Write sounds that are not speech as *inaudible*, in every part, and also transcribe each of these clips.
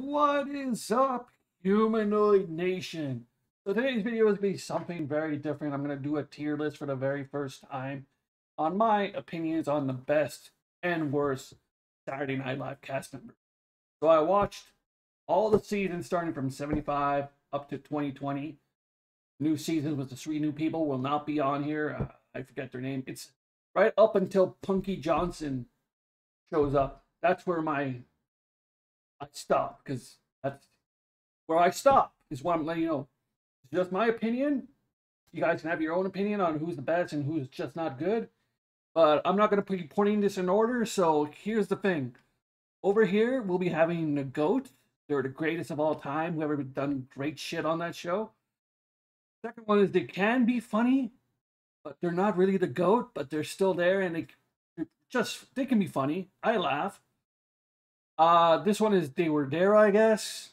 What is up, Humanoid Nation? So today's video is going to be something very different. I'm going to do a tier list for the very first time on my opinions on the best and worst Saturday Night Live cast members. So I watched all the seasons starting from 75 up to 2020. New seasons with the three new people will not be on here. Uh, I forget their name. It's right up until Punkie Johnson shows up. That's where my I stop because that's where I stop is what I'm letting you know. It's just my opinion. You guys can have your own opinion on who's the best and who's just not good. But I'm not going to be putting this in order. So here's the thing. Over here, we'll be having the GOAT. They're the greatest of all time. Whoever done great shit on that show. Second one is they can be funny, but they're not really the GOAT, but they're still there and they just, they can be funny. I laugh. Uh, this one is They Were There, I guess.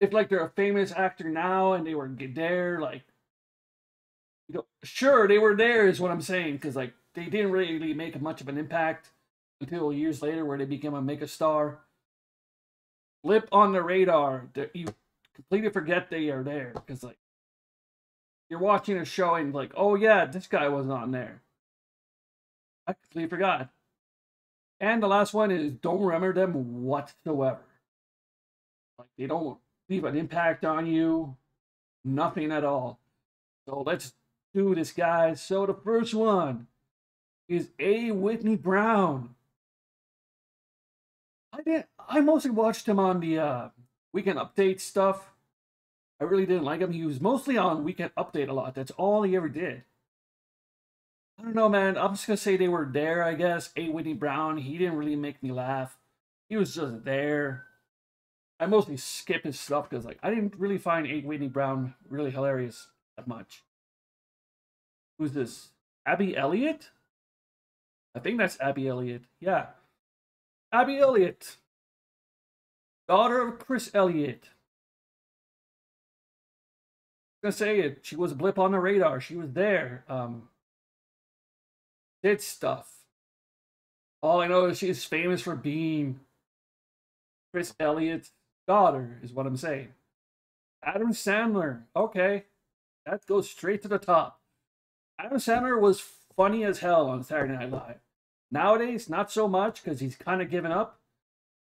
If like they're a famous actor now and they were there, like, you know, sure they were there is what I'm saying because like they didn't really make much of an impact until years later where they became a mega star. Blip on the radar. You completely forget they are there because like you're watching a show and like, oh yeah, this guy was on there. I completely forgot. And the last one is don't remember them whatsoever. Like they don't leave an impact on you, nothing at all. So let's do this, guys. So the first one is A. Whitney Brown. I did. I mostly watched him on the uh, weekend update stuff. I really didn't like him. He was mostly on weekend update a lot. That's all he ever did. I don't know, man. I'm just gonna say they were there. I guess A. Whitney Brown. He didn't really make me laugh. He was just there. I mostly skip his stuff because, like, I didn't really find A. Whitney Brown really hilarious that much. Who's this? Abby Elliott? I think that's Abby Elliott. Yeah, Abby Elliott, daughter of Chris Elliott. I'm gonna say it. She was a blip on the radar. She was there. Um, did stuff. All I know is she's famous for being Chris Elliott's daughter, is what I'm saying. Adam Sandler. Okay. That goes straight to the top. Adam Sandler was funny as hell on Saturday Night Live. Nowadays, not so much because he's kind of given up.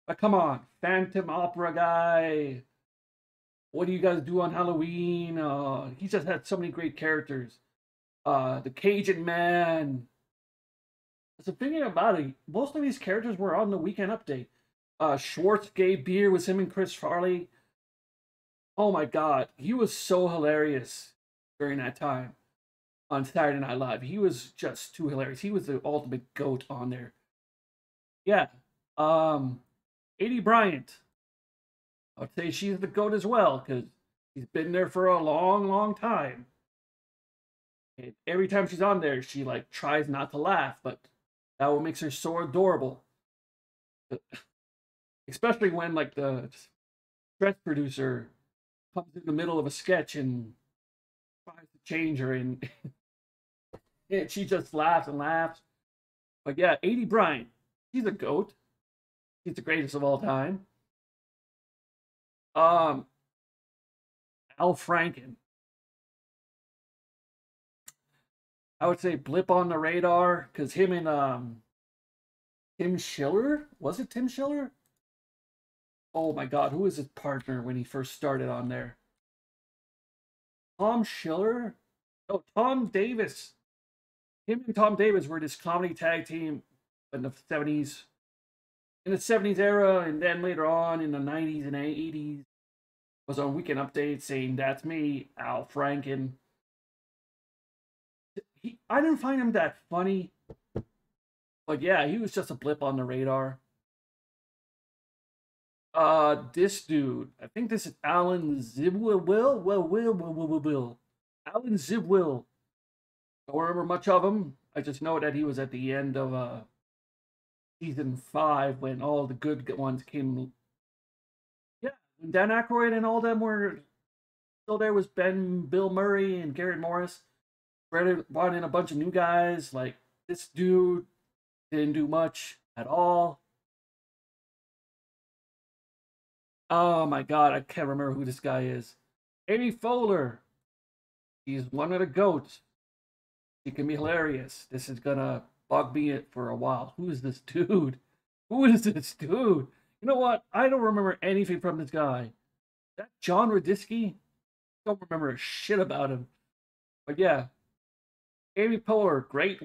But come on, Phantom Opera guy. What do you guys do on Halloween? Uh, he just had so many great characters. Uh, the Cajun Man, so thinking about it, most of these characters were on the weekend update. Uh, Schwartz gave beer with him and Chris Farley. Oh my god, he was so hilarious during that time on Saturday Night Live. He was just too hilarious. He was the ultimate goat on there. Yeah. Um, Aidy Bryant. I'd say she's the goat as well because she's been there for a long, long time. And every time she's on there, she like tries not to laugh, but that what makes her so adorable. *sighs* Especially when like the stress producer comes in the middle of a sketch and tries to change her and, *laughs* and she just laughs and laughs. But yeah, Aidy Bryant, she's a goat. She's the greatest of all time. Um Al Franken. I would say blip on the radar because him and um Tim Schiller was it Tim Schiller? Oh my God, who was his partner when he first started on there? Tom Schiller? Oh, Tom Davis. Him and Tom Davis were this comedy tag team in the 70s. In the 70s era, and then later on in the 90s and 80s, was on Weekend Update saying, That's me, Al Franken he, I didn't find him that funny. But yeah, he was just a blip on the radar. Uh, this dude, I think this is Alan Zibwil. Will, will, will, will, will, will. Alan Zibwil. Don't remember much of him. I just know that he was at the end of uh season five when all the good ones came. Yeah, when Dan Aykroyd and all them were still there was Ben, Bill Murray, and Garrett Morris brought in a bunch of new guys. Like this dude didn't do much at all. Oh my god, I can't remember who this guy is. Amy Fowler. He's one of the goats. He can be hilarious. This is gonna bug me it for a while. Who is this dude? *laughs* Who is this dude? You know what? I don't remember anything from this guy. That John Radisky? Don't remember a shit about him. But yeah, Amy Poehler, great,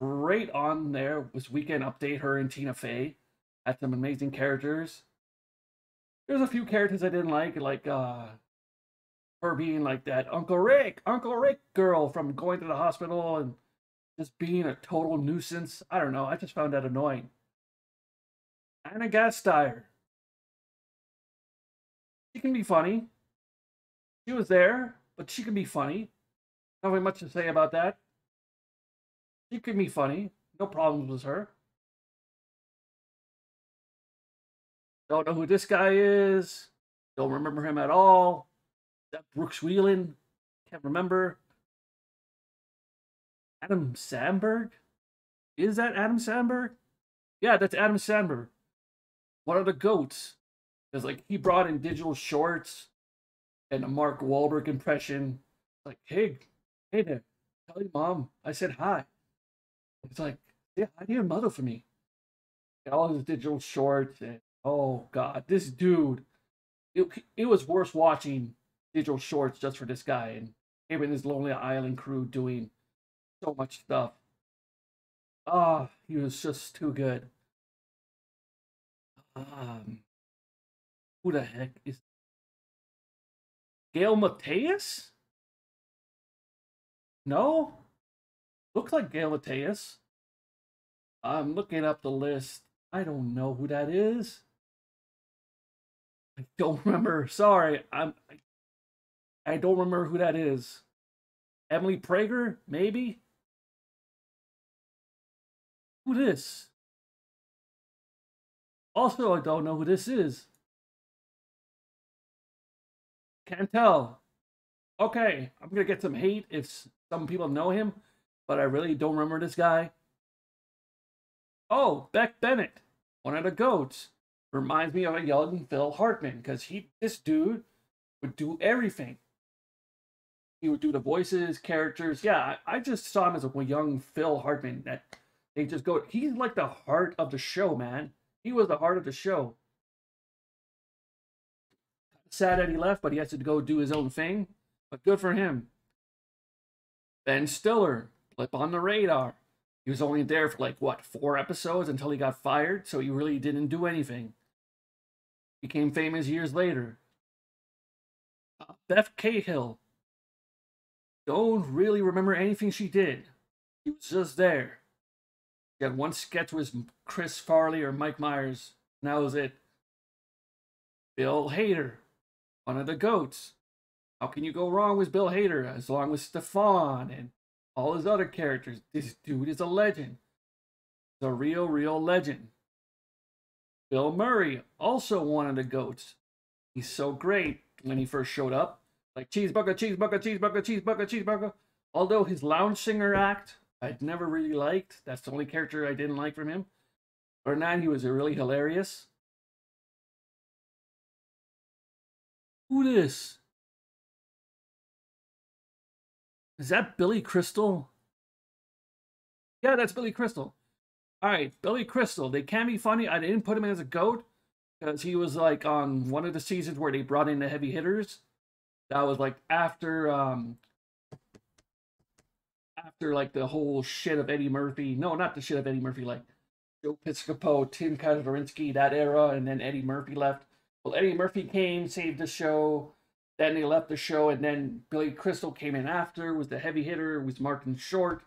great on there. Was Weekend Update. Her and Tina Fey had some amazing characters. There's a few characters I didn't like, like uh, her being like that Uncle Rick, Uncle Rick girl from going to the hospital and just being a total nuisance. I don't know. I just found that annoying. Anna Gasteyer. She can be funny. She was there, but she can be funny. Not really much to say about that. She can be funny. No problems with her. Don't know who this guy is. Don't remember him at all. That Brooks Wheelan. Can't remember. Andy Samberg? Is that Andy Samberg? Yeah, that's Andy Samberg. One of the goats. Because like he brought in digital shorts and a Mark Wahlberg impression. Like, hey, hey there, tell your mom I said hi. It's like, yeah, I need a mother for me. And all his digital shorts and oh god, this dude. It, it was worse watching digital shorts just for this guy and him and his Lonely Island crew doing so much stuff. Ah, oh, he was just too good. Um, who the heck is Gail Matthius? No? Looks like Galateus. I'm looking up the list. I don't know who that is. I don't *laughs* remember. Sorry, I'm. I don't remember who that is. Emily Prager, maybe. Who this? Also, I don't know who this is. Can't tell. Okay, I'm gonna get some hate if some people know him, but I really don't remember this guy. Oh, Beck Bennett, one of the goats. Reminds me of a young Phil Hartman, because he this dude would do everything. He would do the voices, characters. Yeah, I, I just saw him as a young Phil Hartman that they just go he's like the heart of the show, man. He was the heart of the show. Sad that he left, but he has to go do his own thing. But good for him. Ben Stiller, blip on the radar. He was only there for like what four episodes until he got fired, so he really didn't do anything. Became famous years later. Uh, Beth Cahill. Don't really remember anything she did. She was just there. She had one sketch with Chris Farley or Mike Myers, and that was it. Bill Hader one of the goats. How can you go wrong with Bill Hader as long as Stefon and all his other characters? This dude is a legend. The real, real legend. Bill Murray, also one of the goats. He's so great when he first showed up. Like cheeseburger, cheeseburger, cheeseburger, cheeseburger, cheeseburger. Although his lounge singer act, I'd never really liked. That's the only character I didn't like from him. Or not, he was really hilarious. Who this? Is that Billy Crystal? Yeah, that's Billy Crystal. All right, Billy Crystal. They can be funny. I didn't put him as a goat because he was like on one of the seasons where they brought in the heavy hitters. That was like after um after like the whole shit of Eddie Murphy. No, not the shit of Eddie Murphy. Like Joe Piscopo, Tim Kazurinsky, that era, and then Eddie Murphy left. Well, Eddie Murphy came, saved the show. Then they left the show, and then Billy Crystal came in after, was the heavy hitter, was Martin Short.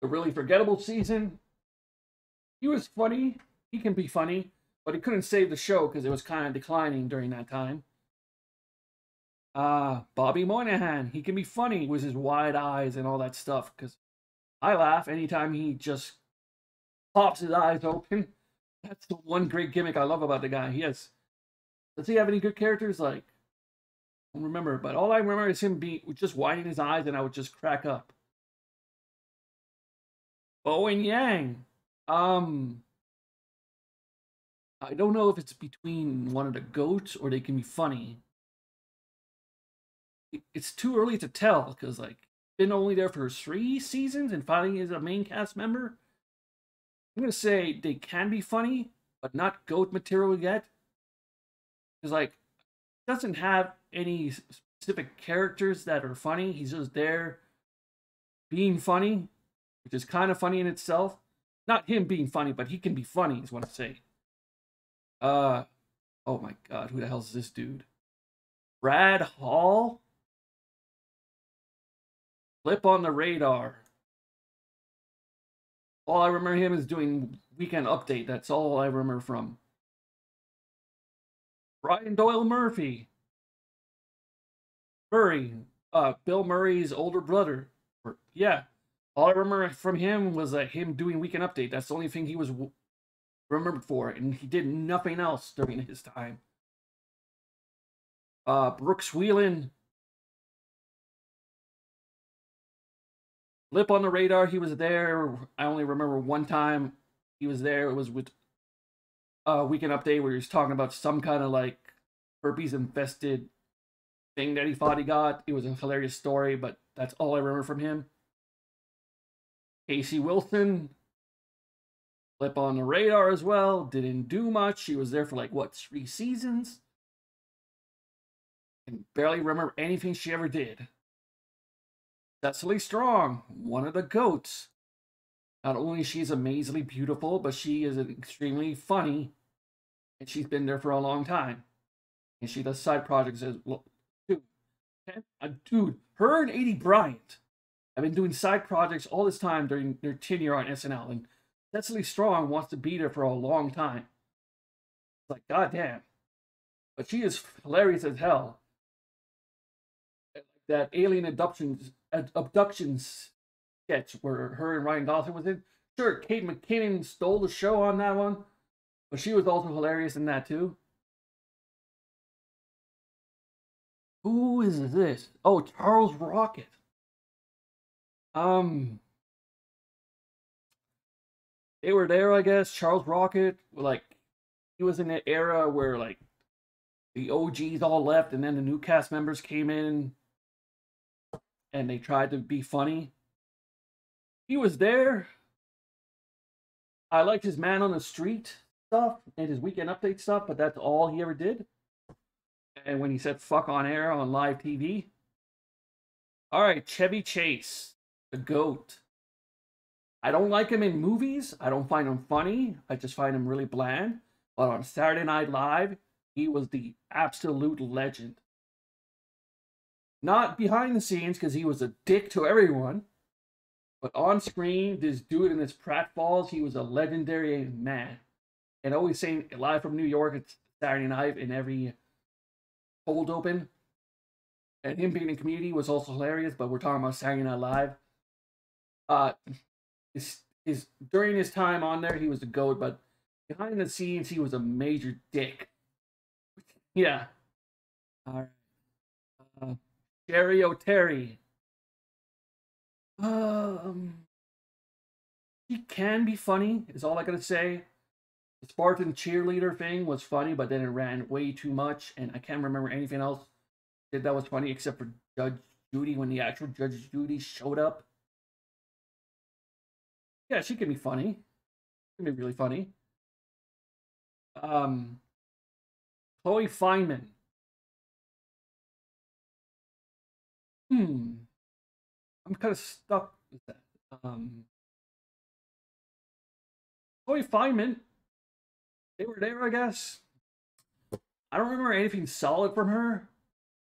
The really forgettable season. He was funny. He can be funny, but he couldn't save the show because it was kind of declining during that time. Uh, Bobby Moynihan. He can be funny with his wide eyes and all that stuff because I laugh anytime he just pops his eyes open. *laughs* That's the one great gimmick I love about the guy. He has does he have any good characters? Like, remember, but all I remember is him being just widening his eyes, and I would just crack up. Bowen Yang, um, I don't know if it's between one of the goats or they can be funny. It's too early to tell because like been only there for three seasons and finally is a main cast member. I'm gonna say they can be funny, but not goat material yet. Because like doesn't have any specific characters that are funny. He's just there being funny, which is kind of funny in itself. Not him being funny, but he can be funny, is what I'm saying. Uh, oh my god, who the hell is this dude? Brad Hall? Flip on the radar. All I remember him is doing Weekend Update. That's all I remember from. Brian Doyle Murphy. Murray, uh, Bill Murray's older brother. Yeah, all I remember from him was uh, him doing Weekend Update. That's the only thing he was remembered for, and he did nothing else during his time. Uh, Brooks Wheelan. Lip on the radar, he was there. I only remember one time he was there. It was with uh Weekend Update where he was talking about some kind of like herpes infested thing that he thought he got. It was a hilarious story, but that's all I remember from him. Casey Wilson, flip on the radar as well. Didn't do much. She was there for like what three seasons, and barely remember anything she ever did. Cecily Strong, one of the goats. Not only she's amazingly beautiful, but she is extremely funny, and she's been there for a long time. And she does side projects as uh, dude, her and Aidy Bryant have been doing side projects all this time during their tenure on SNL, and Cecily Strong wants to be there for a long time. It's like, goddamn. But she is hilarious as hell. That alien abductions abductions sketch where her and Ryan Gosling was in. Sure, Kate McKinnon stole the show on that one, but she was also hilarious in that too. Who is this? Oh, Charles Rocket. Um, they were there, I guess. Charles Rocket, like, he was in that era where, like, the OGs all left and then the new cast members came in and they tried to be funny. He was there. I liked his man on the street stuff and his weekend update stuff, but that's all he ever did. And when he said fuck on air on live TV. All right, Chevy Chase, the GOAT. I don't like him in movies. I don't find him funny. I just find him really bland. But on Saturday Night Live, he was the absolute legend. Not behind the scenes because he was a dick to everyone. But on screen, this dude in his pratfalls, he was a legendary man. And always saying live from New York, it's Saturday night in every cold open. And him being in community was also hilarious, but we're talking about Saturday Night Live. Uh, his, his during his time on there, he was a goat, but behind the scenes, he was a major dick. Yeah. All right. Uh, Cheri Oteri. Um, he can be funny. Is all I gotta say. The Spartan cheerleader thing was funny, but then it ran way too much, and I can't remember anything else that was funny except for Judge Judy when the actual Judge Judy showed up. Yeah, she can be funny. She can be really funny. Um, Chloe Fineman. Hmm. I'm kind of stuck with that. Um, Chloe Fineman. They were there, I guess. I don't remember anything solid from her.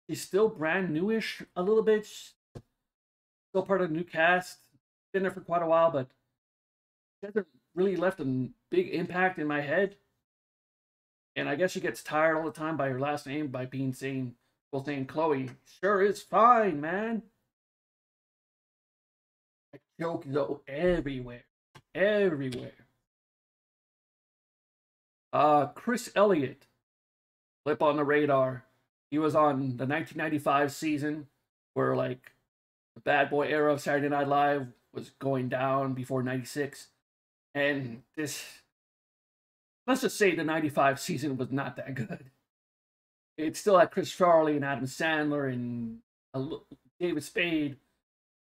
She's still brand newish a little bit. Still part of the new cast. Been there for quite a while, but hasn't really left a big impact in my head. And I guess she gets tired all the time by her last name by being saying, well, saying Chloe. Sure is fine, man. That joke though everywhere, everywhere. Uh, Chris Elliott, flip on the radar. He was on the 1995 season where like the bad boy era of Saturday Night Live was going down before 96 and this let's just say the 95 season was not that good. It still had Chris Farley and Adam Sandler and David Spade.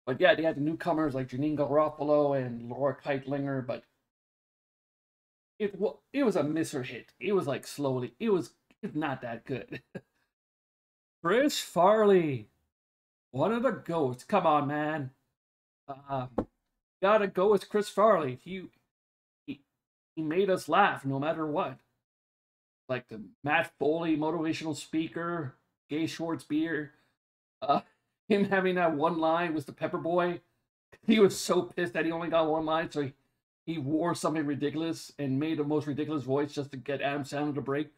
But yeah, they had the newcomers like Janeane Garofalo and Laura Kightlinger, but it it was a miss or hit. It was like slowly. It was not that good. *laughs* Chris Farley, one of the goats. Come on, man. Uh, gotta go with Chris Farley. He, he he made us laugh no matter what. Like the Matt Foley motivational speaker, Gay Schwartz beer. Uh, *laughs* him having that one line was the Pepper Boy. He was so pissed that he only got one line, so he, he wore something ridiculous and made the most ridiculous voice just to get Adam Sandler to break.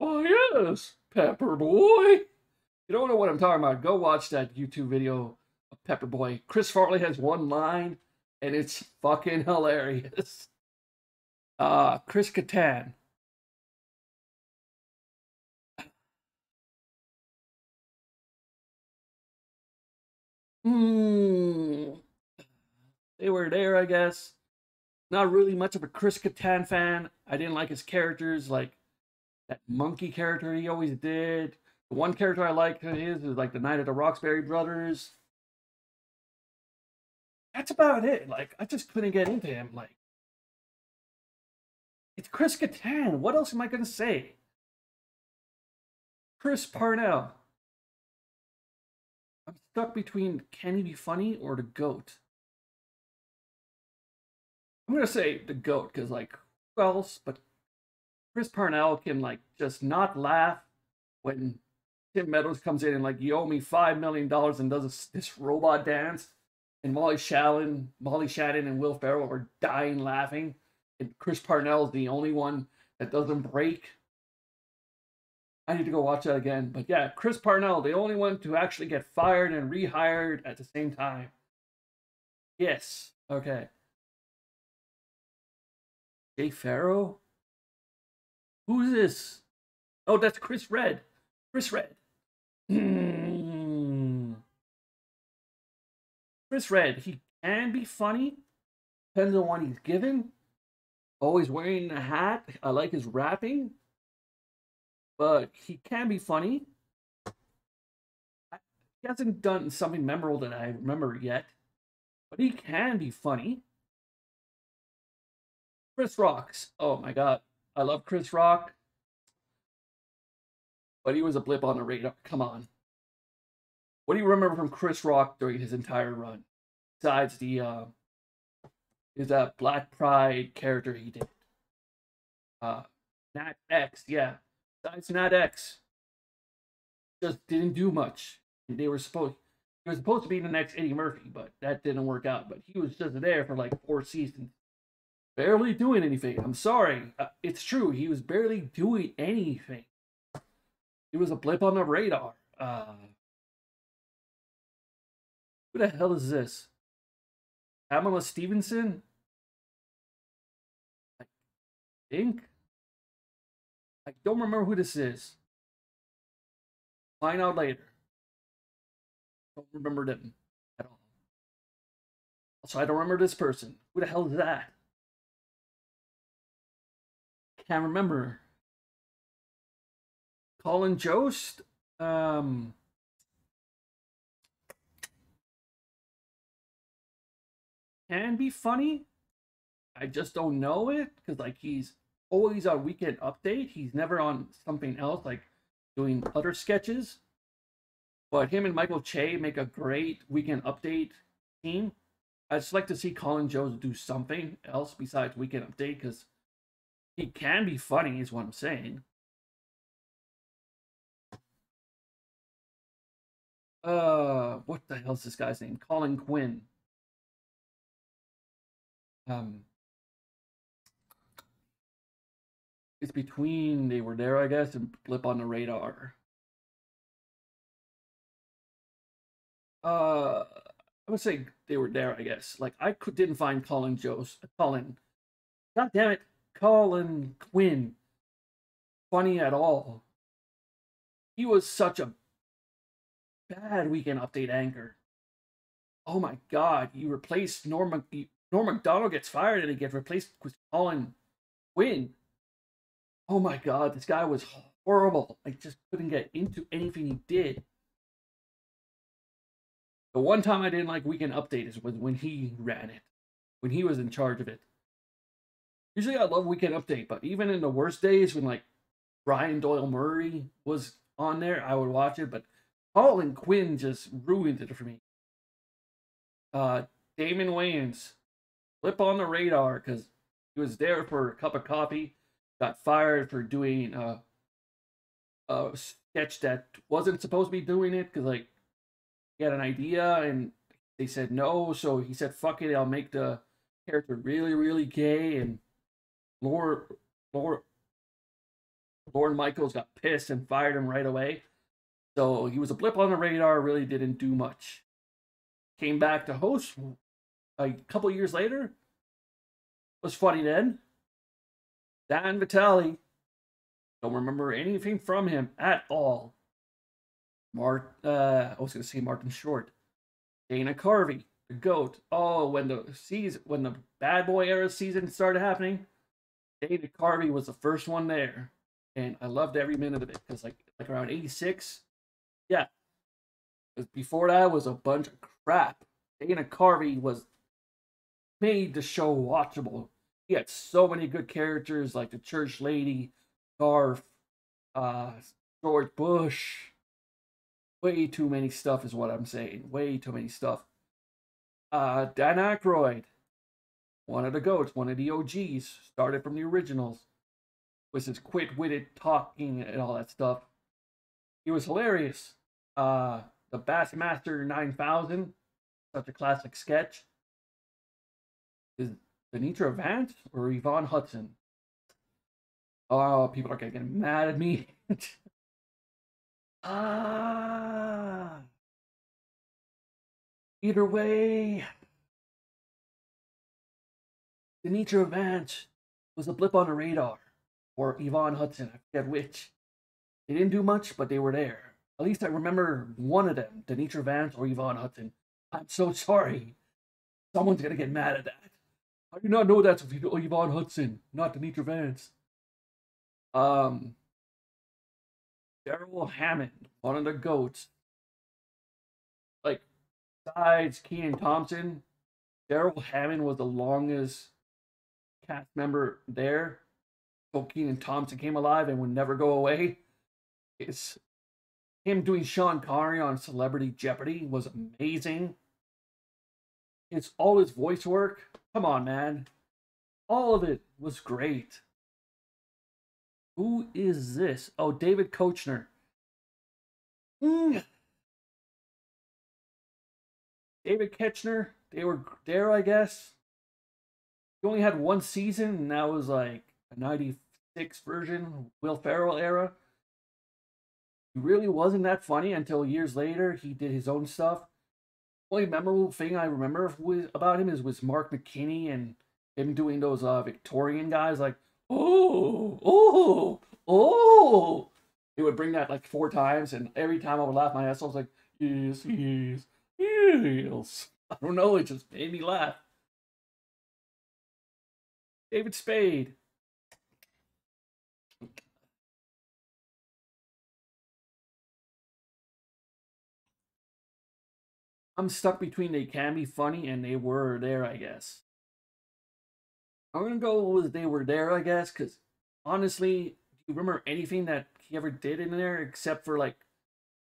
Oh yes, Pepper Boy. You don't know what I'm talking about? Go watch that YouTube video of Pepper Boy. Chris Farley has one line, and it's fucking hilarious. *laughs* Uh, Chris Kattan. Hmm. They were there, I guess. Not really much of a Chris Kattan fan. I didn't like his characters, like that monkey character he always did. The one character I like his is like the Night of the Roxbury Brothers. That's about it. Like I just couldn't get into him. Like it's Chris Kattan. What else am I gonna say? Chris Parnell. I'm stuck between can he be funny or the goat. I'm gonna say the goat because like who else but Chris Parnell can like just not laugh when Tim Meadows comes in and like you owe me five million dollars and does this, this, robot dance, and Molly Shannon, Molly Shannon, and Will Ferrell are dying laughing, and Chris Parnell is the only one that doesn't break. I need to go watch that again, but yeah, Chris Parnell, the only one to actually get fired and rehired at the same time. Yes, okay. Jay Pharoah. Who's this? Oh, that's Chris Redd. Chris Redd. Hmm. Chris Redd, He can be funny. Depends on what he's given. Always wearing a hat. I like his rapping. But he can be funny. He hasn't done something memorable that I remember yet. But he can be funny. Chris Rocks. Oh my god. I love Chris Rock, but he was a blip on the radar. Come on. What do you remember from Chris Rock during his entire run? Besides the uh, is that Black Pride character he did. Uh, Nat X, yeah. Besides Nat X, just didn't do much. They were supposed he was supposed to be the next Eddie Murphy, but that didn't work out. But he was just there for like four seasons barely doing anything. I'm sorry. Uh, it's true. He was barely doing anything. He was a blip on the radar. Uh, who the hell is this? Pamela Stephenson? I think. I don't remember who this is. Find out later. Don't remember them at all. Also, I don't remember this person. Who the hell is that? Can't remember. Colin Jost. Um, can be funny. I just don't know it because like he's always on Weekend Update. He's never on something else like doing other sketches. But him and Michael Che make a great Weekend Update team. I'd just like to see Colin Jost do something else besides Weekend Update because he can be funny, is what I'm saying. Uh, what the hell's this guy's name? Colin Quinn. Um, it's between they were there, I guess, and blip on the radar. Uh, I would say they were there, I guess. Like I could, didn't find Colin Jost. Colin, God damn it, Colin Quinn funny at all. He was such a bad weekend update anchor. Oh my god, you replaced Norm Norm McDonald gets fired and he gets replaced with Colin Quinn. oh my god, this guy was horrible. I just couldn't get into anything he did. The one time I didn't like Weekend Update is was when he ran it, when he was in charge of it. Usually I love Weekend Update, but even in the worst days when like Brian Doyle Murray was on there, I would watch it. But Harlan Quinn just ruined it for me. Uh, Damon Wayans, flip on the radar because he was there for a cup of coffee, got fired for doing uh, a sketch that wasn't supposed to be doing it because like he had an idea and they said no, so he said fuck it, I'll make the character really really gay and Lord Lord Lorne Michaels got pissed and fired him right away. So he was a blip on the radar, really didn't do much. Came back to host a couple years later. Was funny then. Dan Vitale. Don't remember anything from him at all. Mark, uh, I was gonna say Martin Short. Dana Carvey, the goat. Oh, when the season, when the Bad Boy era season started happening, Dana Carvey was the first one there and I loved every minute of it because like like around '86, yeah. Before that was a bunch of crap. Dana Carvey was made the show watchable. He had so many good characters like the church lady, Garth, uh, George Bush. Way too many stuff is what I'm saying. Way too many stuff. Uh, Dan Aykroyd, one of the goats, one of the OGs, started from the originals was his quick-witted talking and all that stuff. He was hilarious. Uh, the Bassmaster 9000, such a classic sketch. Is Danitra Vance or Yvonne Hudson? Oh, people are gonna get mad at me. *laughs* ah. Either way, Danitra Vance was a blip on the radar or Yvonne Hudson, I forget which. They didn't do much, but they were there. At least I remember one of them, Danitra Vance or Yvonne Hudson. I'm so *laughs* sorry. Someone's gonna get mad at that. I do not know that's Yvonne Hudson, not Danitra Vance. Um, Darrell Hammond, one of the goats. Like, besides Kenan Thompson, Darrell Hammond was the longest cast member there. Kenan Thompson came alive and would never go away. It's him doing Sean Connery on Celebrity Jeopardy was amazing. It's all his voice work. Come on, man. All of it was great. Who is this? Oh, David Koechner. Mm. David Koechner. They were there, I guess. He only had one season, and that was like a 96 version, Will Ferrell era. He really wasn't that funny until years later he did his own stuff. Only memorable thing I remember with, about him is was Mark McKinney and him doing those uh, Victorian guys like oh oh oh. He would bring that like four times, and every time I would laugh my ass off. I was like yes yes yes. I don't know, it just made me laugh. David Spade. I'm stuck between they can be funny and they were there, I guess. I'm gonna go with they were there, I guess, because honestly, do you remember anything that he ever did in there except for like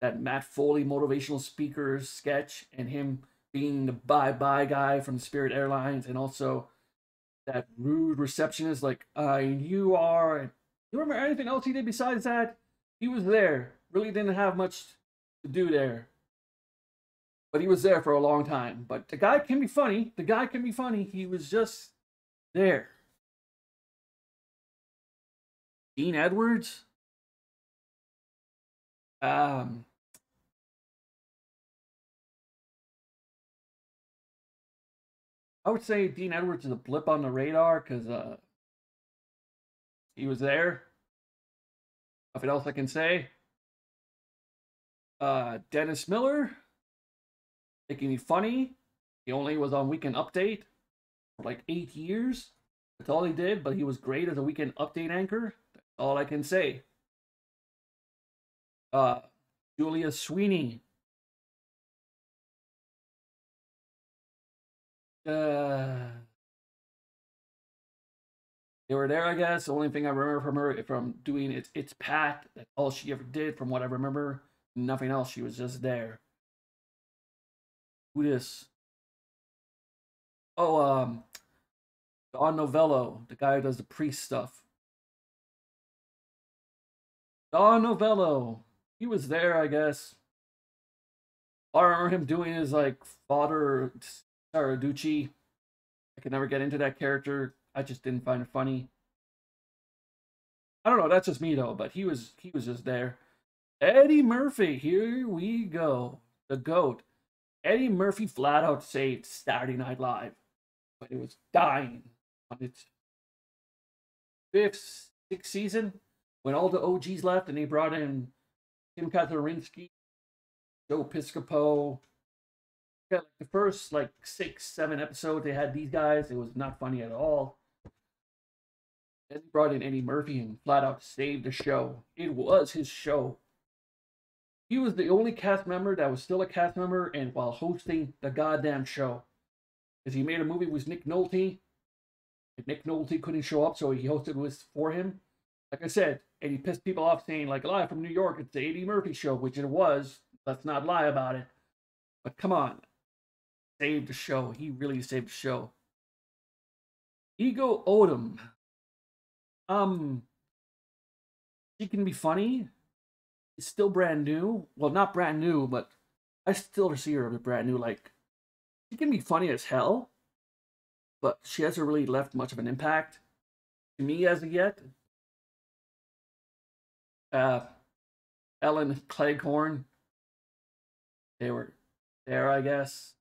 that Matt Foley motivational speaker sketch and him being the bye bye guy from Spirit Airlines and also that rude receptionist like uh you are you remember anything else he did besides that? He was there. Really didn't have much to do there but he was there for a long time. But the guy can be funny. The guy can be funny. He was just there. Dean Edwards. Um, I would say Dean Edwards is a blip on the radar because uh, he was there. Nothing else I can say. Uh, Dennis Miller making me funny. He only was on Weekend Update for like eight years. That's all he did, but he was great as a Weekend Update anchor. All I can say. Uh, Julia Sweeney. Uh, they were there, I guess. The only thing I remember from her from doing it's it's Pat. That's all she ever did, from what I remember. Nothing else. She was just there. Who this? Oh, um, Don Novello, the guy who does the priest stuff. Don Novello, he was there, I guess. I remember him doing his like father Sarducci. I could never get into that character. I just didn't find it funny. I don't know. That's just me though. But he was he was just there. Eddie Murphy. Here we go. The goat. Eddie Murphy flat out saved Saturday Night Live but it was dying on its fifth, sixth season when all the OGs left and they brought in Tim Kazurinsky, Joe Piscopo. Yeah, like the first like six, seven episodes, they had these guys. It was not funny at all. Then they brought in Eddie Murphy and flat out saved the show. It was his show. He was the only cast member that was still a cast member and while hosting the goddamn show because he made a movie with Nick Nolte. And Nick Nolte couldn't show up, so he hosted with for him. Like I said, and he pissed people off saying, like, live from New York, it's the Eddie Murphy show, which it was. Let's not lie about it. But come on. Saved the show. He really saved the show. Ego Odom. Um, she can be funny. It's still brand new. Well, not brand new, but I still see her as brand new. Like she can be funny as hell, but she hasn't really left much of an impact to me as of yet. Uh, Ellen Cleghorn, they were there, I guess.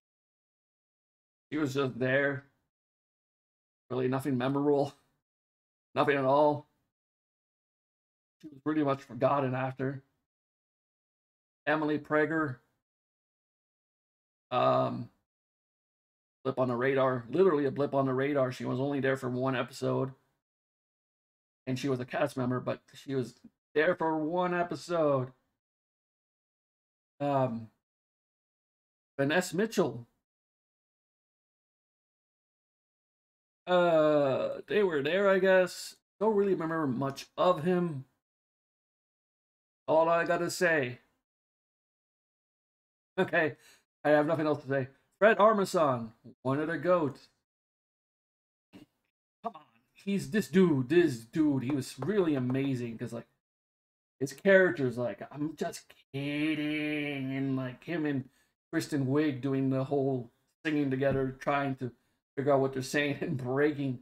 She was just there. Really nothing memorable. Nothing at all. She was pretty much forgotten after. Emily Prager. Um, blip on the radar, literally a blip on the radar. She was only there for one episode. And she was a cast member, but she was there for one episode. Um, Finesse Mitchell. Uh, they were there, I guess. Don't really remember much of him. All I gotta say. *laughs* Okay, I have nothing else to say. Fred Armisen, one of the goats. Come on, he's this dude. This dude, he was really amazing because like his character's like I'm just kidding, and like him and Kristen Wiig doing the whole singing together, trying to figure out what they're saying *laughs* and breaking.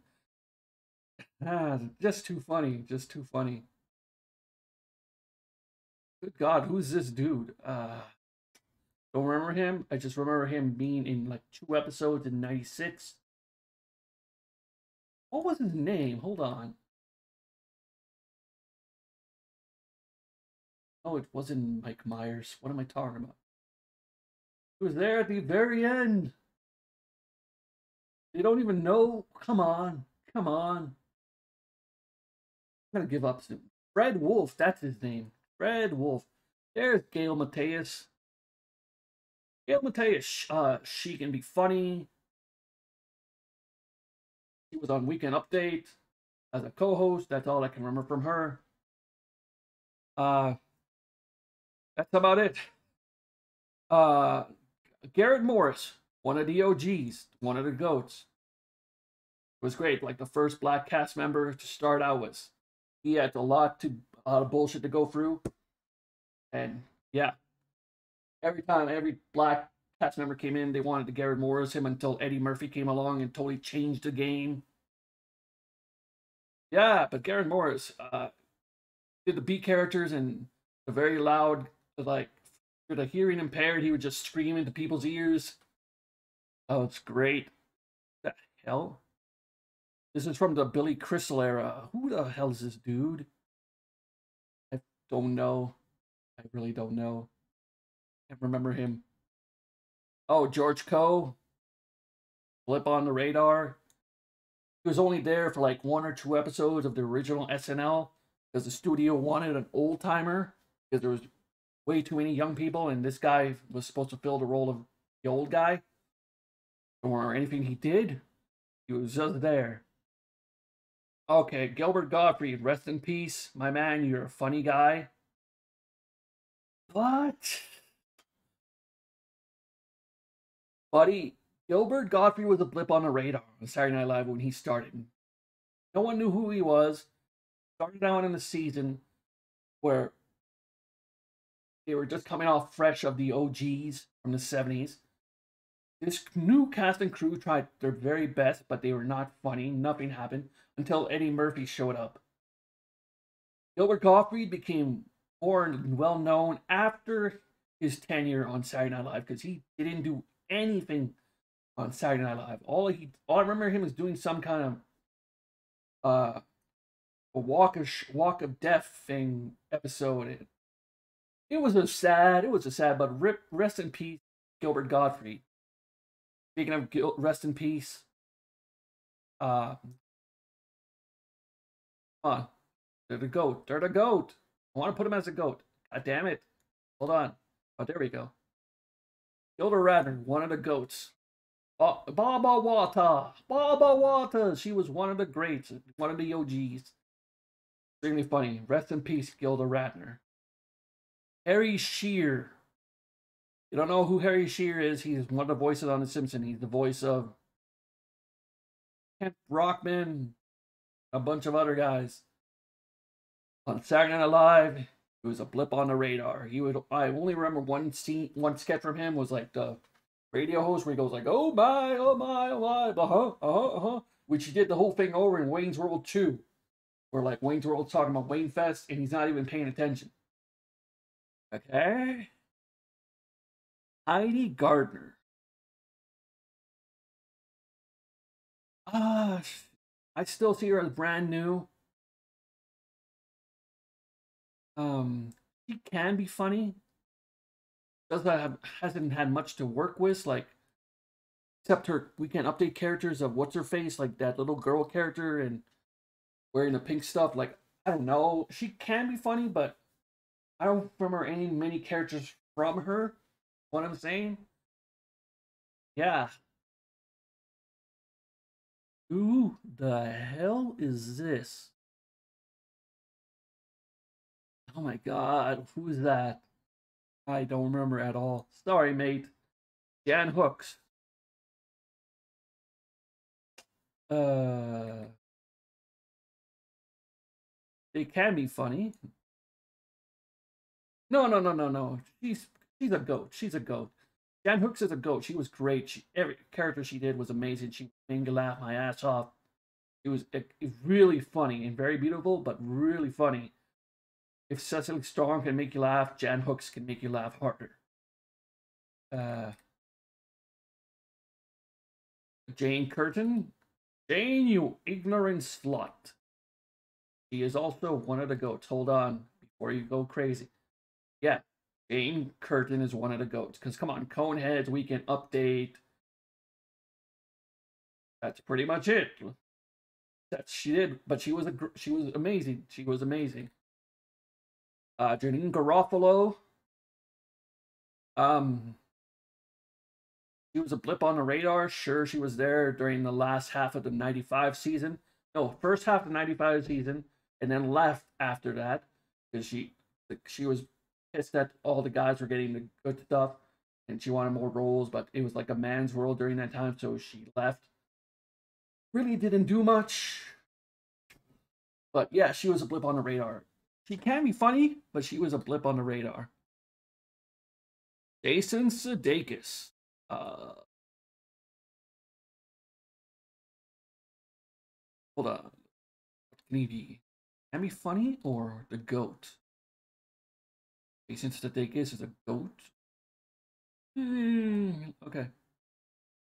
Ah, just too funny, just too funny. Good God, who's this dude? Uh don't remember him. I just remember him being in like two episodes in 96. What was his name? Hold on. Oh, it wasn't Mike Myers. What am I talking about? He was there at the very end. They don't even know. Come on. Come on. I'm going to give up soon. Fred Wolf. That's his name. Fred Wolf. There's Gail Matthius. Gail Matthius, uh, she can be funny. She was on Weekend Update as a co-host. That's all I can remember from her. Uh, that's about it. Uh, Garrett Morris, one of the OGs, one of the goats. It was great. Like the first black cast member to start out was. He had a lot to a lot of bullshit to go through. And yeah, every time every black cast member came in, they wanted to Garrett Morris him until Eddie Murphy came along and totally changed the game. Yeah, but Garrett Morris uh, did the B characters and the very loud, like for the hearing impaired, he would just scream into people's ears. Oh, it's great. The hell? This is from the Billy Crystal era. Who the hell is this dude? I don't know. I really don't know. Can't remember him. Oh, George Coe. Blip on the radar. He was only there for like one or two episodes of the original SNL because the studio wanted an old timer because there was way too many young people, and this guy was supposed to fill the role of the old guy. Or anything he did, he was just there. Okay, Gilbert Gottfried, rest in peace, my man. You're a funny guy. What? Buddy, Gilbert Gottfried was a blip on the radar on Saturday Night Live when he started. No one knew who he was. Started out in the season where they were just coming off fresh of the OGs from the 70s. This new cast and crew tried their very best, but they were not funny. Nothing happened until Eddie Murphy showed up. Gilbert Gottfried became more well known after his tenure on Saturday Night Live because he didn't do anything on Saturday Night Live. All he, all I remember him was doing some kind of uh, a walk of walk of death thing episode. It, it was a sad, it was a sad, but rip, rest in peace, Gilbert Gottfried. Speaking of guilt, rest in peace, uh, on, they're the goat. They're the goat. I want to put him as a goat. God damn it. Hold on. Oh, there we go. Gilda Radner, one of the goats. Oh, Barbara Walters. Barbara Walters. She was one of the greats, one of the OGs. Extremely funny. Rest in peace, Gilda Radner. Harry Shearer. You don't know who Harry Shearer is? He's one of the voices on The Simpsons. He's the voice of Kent Brockman, a bunch of other guys. On Saturday Night Live, it was a blip on the radar. He would I only remember one scene one sketch from him was like the radio host where he goes like, oh my, oh my, oh my, uh-huh, uh-huh, uh-huh. Which he did the whole thing over in Wayne's World 2. Where like Wayne's World's talking about Wayne Fest and he's not even paying attention. Okay. Heidi Gardner. Ah, uh, I still see her as brand new. Um, she can be funny. Doesn't have hasn't had much to work with, like except her weekend update characters of what's her face, like that little girl character and wearing the pink stuff. Like I don't know, she can be funny, but I don't remember any many characters from her. What I'm saying? Yeah. Who the hell is this? Oh my god, who's that? I don't remember at all. Sorry, mate. Jan Hooks. Uh, it can be funny. No, no, no, no, no. She's she's a goat. She's a goat. Jan Hooks is a goat. She was great. She every character she did was amazing. She made me laugh my ass off. It was it, it really funny and very beautiful, but really funny. If Cecily Strong can make you laugh, Jan Hooks can make you laugh harder. Uh, Jane Curtin. Jane, you ignorant slut. She is also one of the goats. Hold on before you go crazy. Yeah, Jane Curtin is one of the goats. Because come on, Coneheads Weekend Update. That's pretty much it. That she did, but she was a she was amazing. She was amazing. Uh, Janeane Garofalo. Um, she was a blip on the radar. Sure, she was there during the last half of the 95 season. No, first half of the 95 season, and then left after that because she she was pissed that all the guys were getting the good stuff and she wanted more roles, but it was like a man's world during that time, so she left. Really didn't do much. But yeah, she was a blip on the radar. She can be funny, but she was a blip on the radar. Jason Sudeikis. Uh, hold on. Can he be? Can be funny or the goat? Jason Sudeikis is a goat. Mm, okay, I'm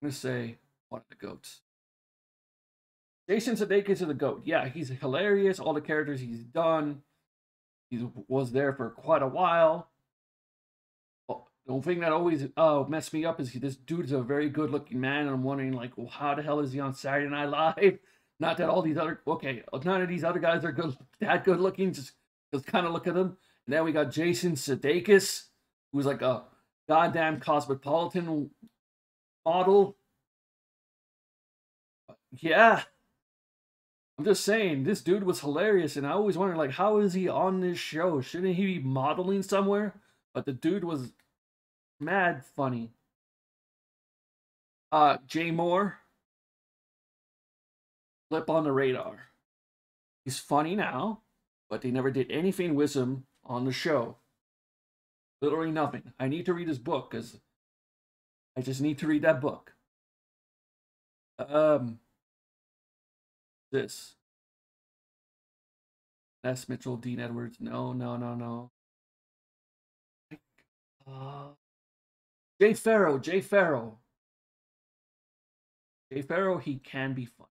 gonna say one of the goats. Jason Sudeikis is the goat. Yeah, he's hilarious. All the characters he's done he was there for quite a while. Oh, the only thing that always uh, messed me up is he, this dude's a very good looking man, and I'm wondering like, well, how the hell is he on Saturday Night Live? *laughs* Not that all these other okay, none of these other guys are good that good looking. Just Just kind of look at him. And then we got Jason Sudeikis, who's like a goddamn cosmopolitan model. Yeah. I'm just saying, this dude was hilarious, and I always wondered, like, how is he on this show? Shouldn't he be modeling somewhere? But the dude was mad funny. Uh, Jay Mohr, flip on the radar. He's funny now, but they never did anything with him on the show. Literally nothing. I need to read his book because I just need to read that book. Um, this. That's Mitchell, Dean Edwards. No, no, no, no. Uh, Jay Pharoah, Jay Pharoah. Jay Pharoah, he can be funny.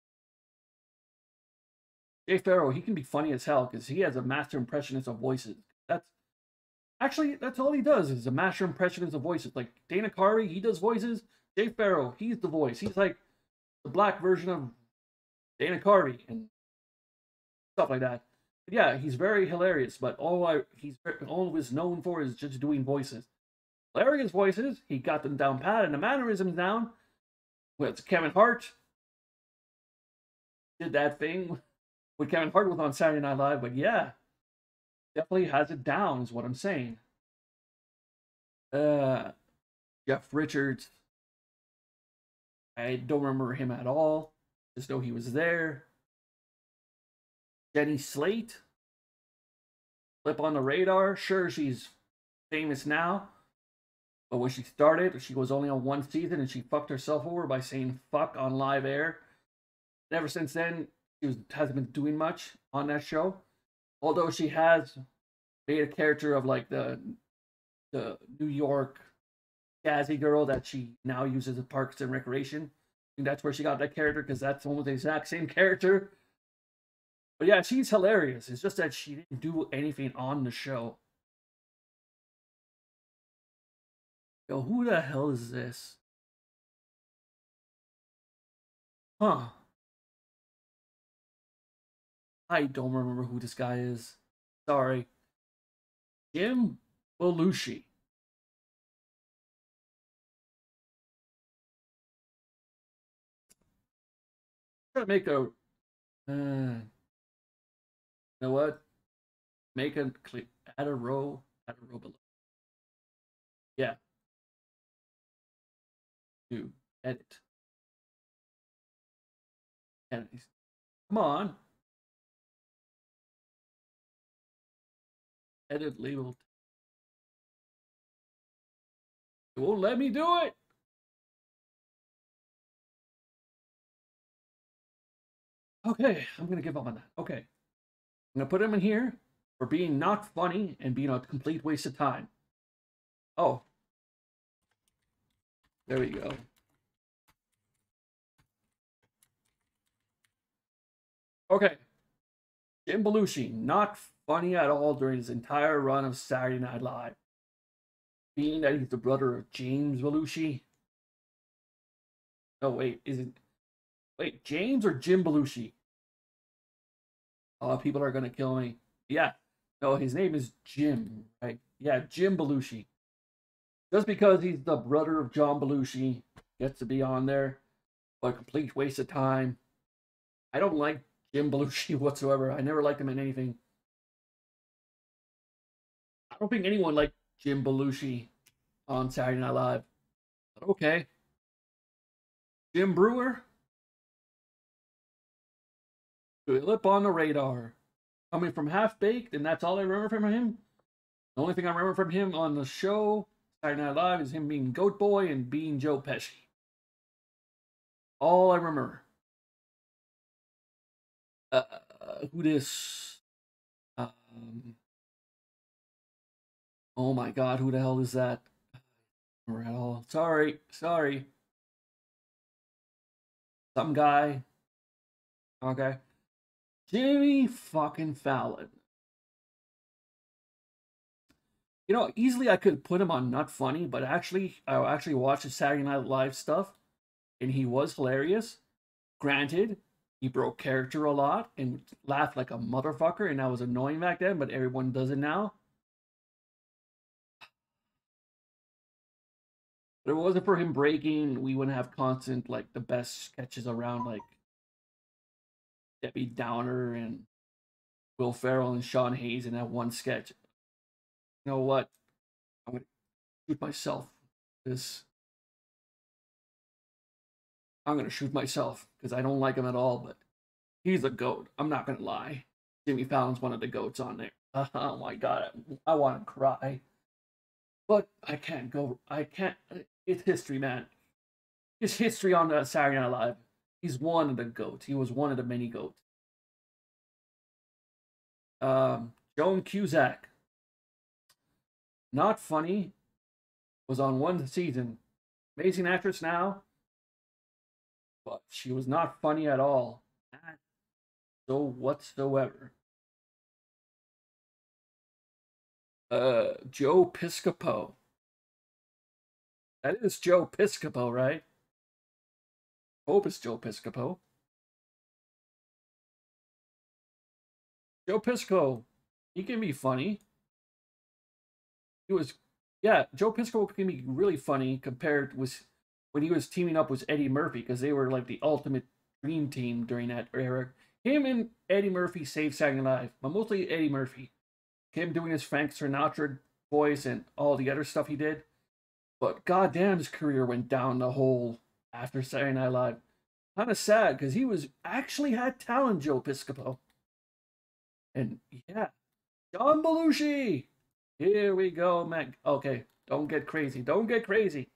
Jay Pharoah, he can be funny as hell because he has a master impressionist of voices. That's actually that's all he does is a master impressionist of voices. Like Dana Carvey, he does voices. Jay Pharoah, he's the voice. He's like the black version of Dana Carvey and stuff like that. But yeah, he's very hilarious. But all I he's all he's known for is just doing voices. Hilarious voices. He got them down pat and the mannerisms down. With Kevin Hart did that thing *laughs* with Kevin Hart was on Saturday Night Live. But yeah, definitely has it down. Is what I'm saying. Uh, Jeff Richards. I don't remember him at all. Just know he was there. Jenny Slate. Flip on the radar. Sure, she's famous now. But when she started, she was only on one season and she fucked herself over by saying fuck on live air. And ever since then, she was, hasn't been doing much on that show. Although she has made a character of like the the New York jazzy girl that she now uses at Parks and Recreation that's where she got that character because that's almost the exact same character. But yeah, she's hilarious. It's just that she didn't do anything on the show. Yo, who the hell is this? Huh. I don't remember who this guy is. Sorry. Jim Belushi. to make a. Uh, you know what? Make a click. Add a row. Add a row below. Yeah. Do edit. Edit. Come on. Edit label. It won't let me do it. Okay, I'm gonna give up on that. Okay. I'm gonna put him in here for being not funny and being a complete waste of time. Oh. There we go. Okay. Jim Belushi, not funny at all during his entire run of Saturday Night Live. Being that he's the brother of James Belushi. Oh, wait, is it. Wait, James or Jim Belushi? Oh, people are gonna kill me. Yeah. No, his name is Jim, right? Yeah, Jim Belushi. Just because he's the brother of John Belushi, gets to be on there. But complete waste of time. I don't like Jim Belushi *laughs* whatsoever. I never liked him in anything. I don't think anyone liked Jim Belushi on Saturday Night Live. But okay. Jim Breuer, Lip on the radar. Coming from Half Baked, and that's all I remember from him. The only thing I remember from him on the show, Saturday Night Live, is him being Goat Boy and being Joe Pesci. All I remember. Uh, who this? Um, oh my god, who the hell is that? Sorry, sorry. Some guy. Okay. Jimmy fucking Fallon. You know, easily I could put him on not funny, but actually, I actually watched the Saturday Night Live stuff, and he was hilarious. Granted, he broke character a lot and laughed like a motherfucker, and that was annoying back then, but everyone does it now. If it wasn't for him breaking, we wouldn't have constant like the best sketches around like Debbie Downer and Will Ferrell and Sean Hayes in that one sketch. You know what? I'm gonna shoot myself. This I'm gonna shoot myself because I don't like him at all, but he's a goat. I'm not gonna lie. Jimmy Fallon's one of the goats on there. *laughs* Oh my god, I, I want to cry. But I can't go. I can't. It's history, man. It's history on the Saturday Night Live. He's one of the goats. He was one of the many goats. Um, Joan Cusack. Not funny. Was on one season. Amazing actress now. But she was not funny at all. So whatsoever. Uh, Joe Piscopo. That is Joe Piscopo, right? Hope it's Joe Piscopo. Joe Piscopo, he can be funny. He was, yeah, Joe Piscopo can be really funny compared with when he was teaming up with Eddie Murphy because they were like the ultimate dream team during that era. Him and Eddie Murphy saved Saturday Night Live, but mostly Eddie Murphy. Him doing his Frank Sinatra voice and all the other stuff he did. But goddamn, his career went down the hole after Saturday Night Live. Kind of sad because he was actually had talent, Joe Piscopo. And yeah, John Belushi. Here we go, man. Okay, don't get crazy. Don't get crazy.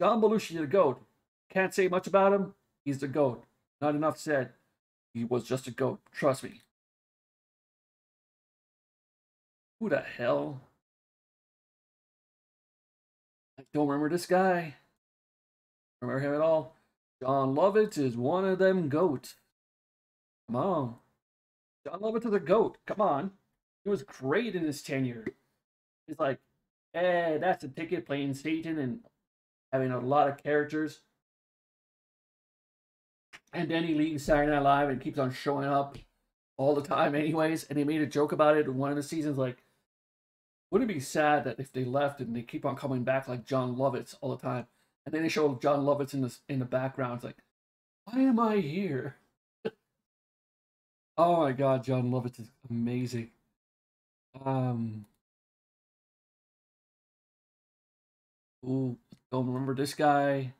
John Belushi, the goat. Can't say much about him. He's the goat. Not enough said. He was just a goat. Trust me. Who the hell? I don't remember this guy. Remember him at all? Jon Lovitz is one of them goats. Come on. Jon Lovitz is a goat. Come on. He was great in his tenure. He's like, eh, that's a ticket playing Satan and having a lot of characters. And then he leaves Saturday Night Live and keeps on showing up all the time, anyways. And he made a joke about it in one of the seasons, like, wouldn't it be sad that if they left and they keep on coming back like Jon Lovitz all the time, and then they show Jon Lovitz in the in the background? It's like, why am I here? *laughs* oh my God, Jon Lovitz is amazing. Um. Ooh, don't remember this guy.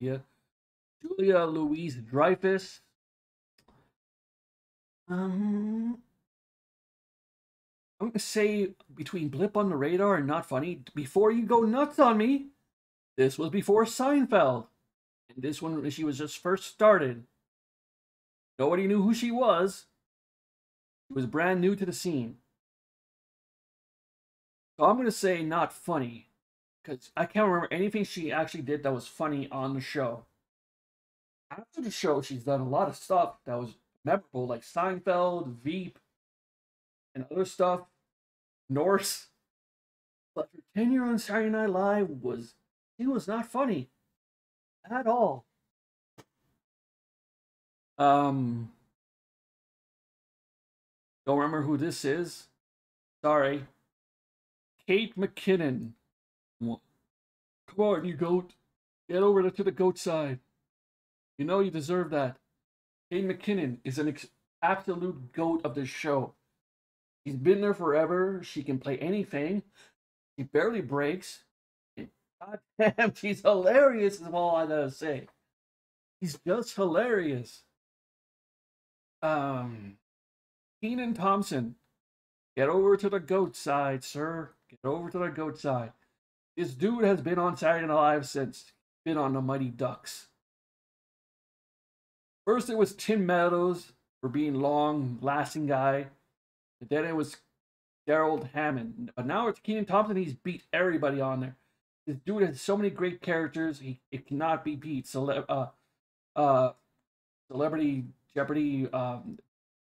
Yeah. Julia Louise Dreyfus. Um, I'm gonna say between blip on the radar and not funny. Before you go nuts on me, this was before Seinfeld, and this one she was just first started. Nobody knew who she was. She was brand new to the scene. So I'm gonna say not funny, because I can't remember anything she actually did that was funny on the show after the show, she's done a lot of stuff that was memorable, like Seinfeld, Veep, and other stuff. Norse. But her tenure on Saturday Night Live was he was not funny at all. Um, don't remember who this is. Sorry. Kate McKinnon. Come on, you goat. Get over to the goat side. You know you deserve that. Kate McKinnon is an absolute goat of this show. She's been there forever. She can play anything. She barely breaks. God *laughs* damn, she's hilarious, is all I gotta say. He's just hilarious. Um, Kenan Thompson, get over to the goat side, sir. Get over to the goat side. This dude has been on Saturday Night Live since been on the Mighty Ducks. First, it was Tim Meadows for being long lasting guy. And then it was Darrell Hammond. But now it's Kenan Thompson. He's beat everybody on there. This dude has so many great characters. He it cannot be beat. Cele- uh, uh, Celebrity Jeopardy. Um,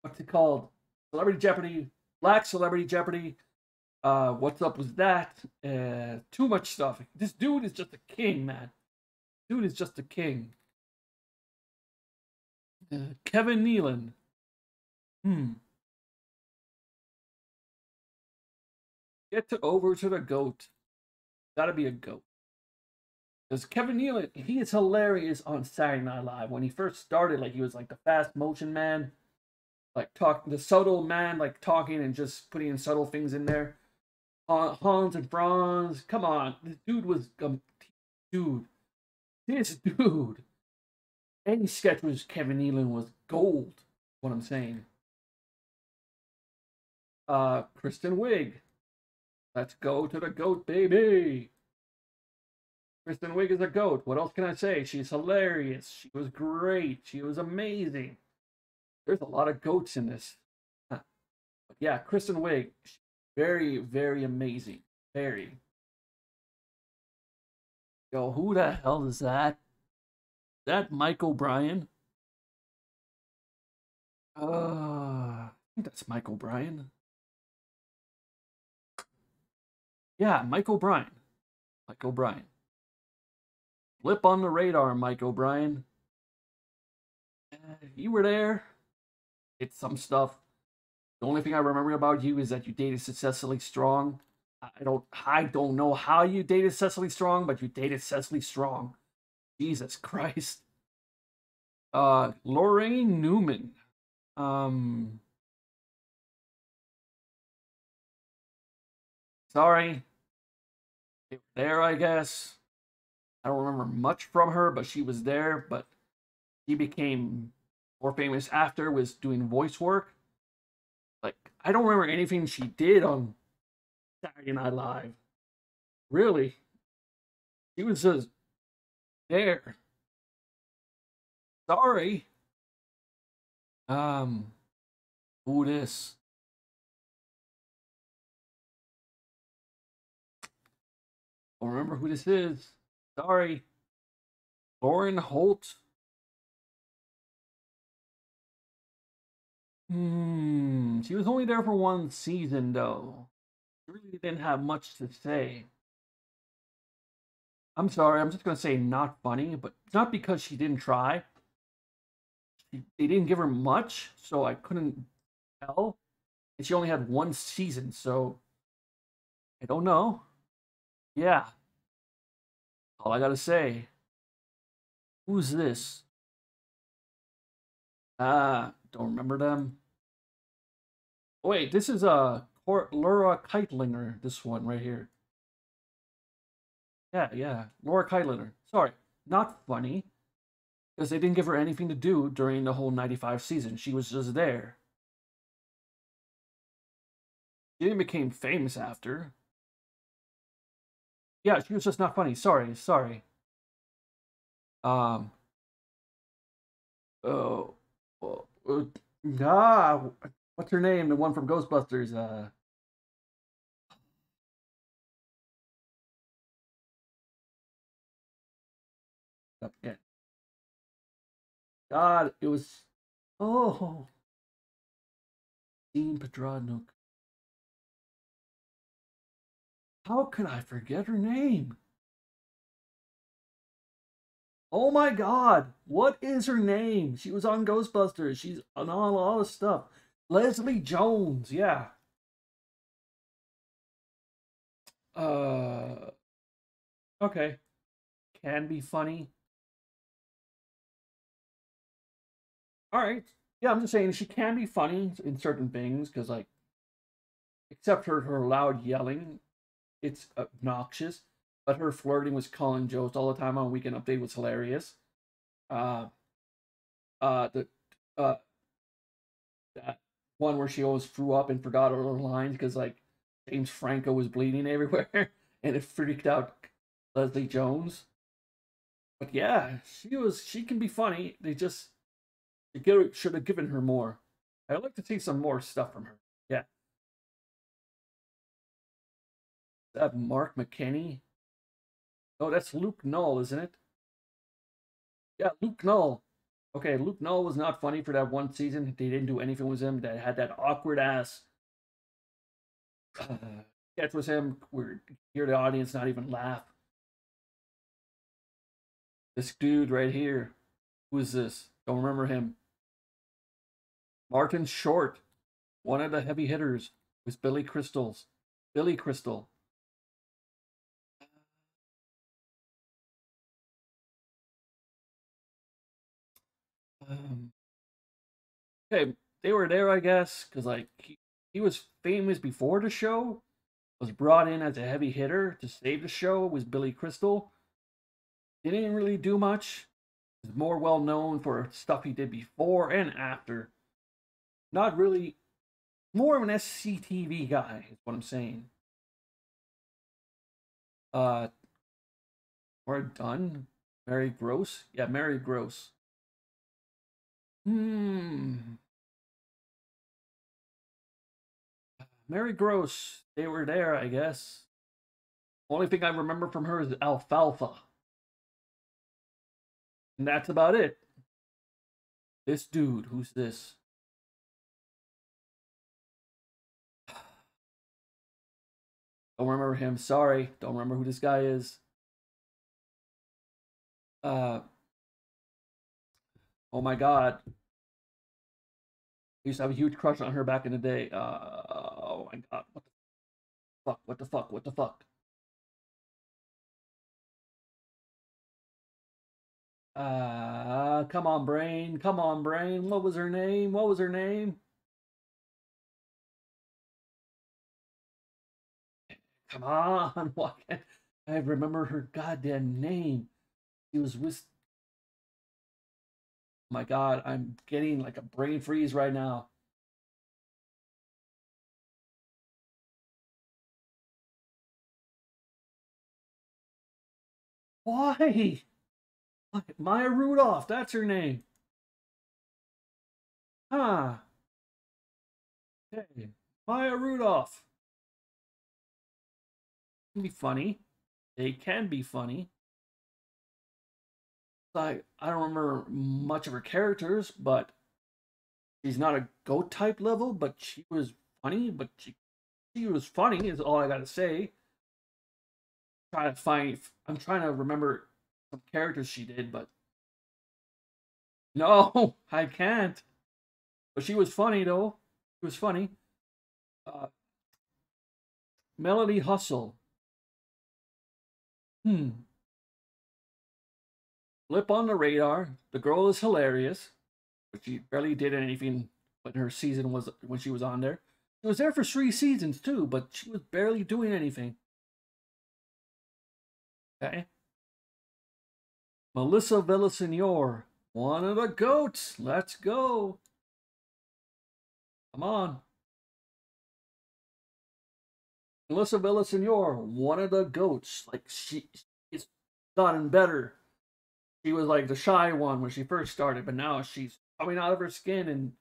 what's it called? Celebrity Jeopardy. Black Celebrity Jeopardy. Uh, what's up with that? Uh, too much stuff. This dude is just a king, man. Dude is just a king. Uh, Kevin Nealon. Hmm. Get to over to the goat. Gotta be a goat. Because Kevin Nealon, he is hilarious on Saturday Night Live. When he first started, like he was like the fast motion man, like talking the subtle man, like talking and just putting in subtle things in there. Uh, Hans and Franz, come on, this dude was um, dude, this dude. Any sketch with Kevin Nealon was gold. What I'm saying. Uh, Kristen Wiig. Let's go to the goat, baby. Kristen Wiig is a goat. What else can I say? She's hilarious. She was great. She was amazing. There's a lot of goats in this. But yeah, Kristen Wiig, very, very amazing. Very. Yo, who the hell is that? Is that Mike O'Brien? Uh, I think that's Mike O'Brien. Yeah, Mike O'Brien. Mike O'Brien. Flip on the radar, Mike O'Brien. Uh, you were there. It's some stuff. The only thing I remember about you is that you dated Cecily Strong. I don't I don't know how you dated Cecily Strong, but you dated Cecily Strong. Jesus Christ. Uh Laraine Newman. Um Sorry. There, I guess. I don't remember much from her, but she was there. But she became more famous after, was doing voice work. Like, I don't remember anything she did on Saturday Night Live. Really. She was just there. Sorry. Um, who this? Don't remember who this is. Sorry. Lauren Holt. Hmm. She was only there for one season, though. She really didn't have much to say. I'm sorry, I'm just going to say not funny, but it's not because she didn't try. They didn't give her much, so I couldn't tell. And she only had one season, so I don't know. Yeah. All I gotta say. Who's this? Ah, don't remember them. Oh, wait, this is a uh, Laura Kightlinger, this one right here. Yeah, yeah, Laura Kightlinger. Sorry, not funny. Because they didn't give her anything to do during the whole 95 season. She was just there. She didn't become famous after. Yeah, she was just not funny. Sorry, sorry. Um. Oh. Uh, uh, ah, what's her name? The one from Ghostbusters. Uh. Yeah. God, it was. Oh. Dean Pedrodnik. How can I forget her name? Oh my god, what is her name? She was on Ghostbusters. She's on all, this stuff. Leslie Jones, yeah. Uh, okay. Can be funny. All right. Yeah, I'm just saying she can be funny in certain things because, like, except for her loud yelling, it's obnoxious. But her flirting with Colin Jost all the time on Weekend Update was hilarious. Uh, uh, the uh, that one where she always threw up and forgot all her lines because like James Franco was bleeding *laughs* everywhere and it freaked out Leslie Jones. But yeah, she was she can be funny. They just they should have given her more. I'd like to see some more stuff from her. That Mark McKinney? Oh, that's Luke Null, isn't it? Yeah, Luke Null. Okay, Luke Null was not funny for that one season. They didn't do anything with him. That had that awkward ass *sighs* sketch with him where hear the audience not even laugh. This dude right here, who is this? Don't remember him. Martin Short, one of the heavy hitters, was Billy Crystal's. Billy Crystal. Um, okay, they were there, I guess, because like he, he was famous before the show. Was brought in as a heavy hitter to save the show. Was Billy Crystal. Didn't really do much. Was more well known for stuff he did before and after. Not really. More of an SCTV guy is what I'm saying. Uh, we're done. Mary Gross. Yeah, Mary Gross. Hmm. Mary Gross, they were there, I guess. Only thing I remember from her is Alfalfa. And that's about it. This dude, who's this? *sighs* Don't remember him. Sorry. Don't remember who this guy is. Uh Oh my god. Used to have a huge crush on her back in the day. Uh, oh my god. What the fuck? What the fuck? What the fuck? Uh, come on, brain. Come on, brain. What was her name? What was her name? Come on. *laughs* I remember her goddamn name? She was with my god, I'm getting like a brain freeze right now. Why? Maya Rudolph, that's her name. Huh. Okay. Maya Rudolph. Can be funny. They can be funny. I I don't remember much of her characters, but she's not a goat type level, but she was funny, but she she was funny is all I gotta say. Try to find I'm trying to remember some characters she did, but no, *laughs* I can't. But she was funny though. She was funny. Uh, Melanie Hutsell. Hmm blip on the radar. The girl is hilarious, but she barely did anything when her season was when she was on there. She was there for three seasons too, but she was barely doing anything. Okay. Melissa Villasenor, one of the goats. Let's go. Come on. Melissa Villasenor, one of the goats. Like she, it's gotten better she was like the shy one when she first started, but now she's coming out of her skin and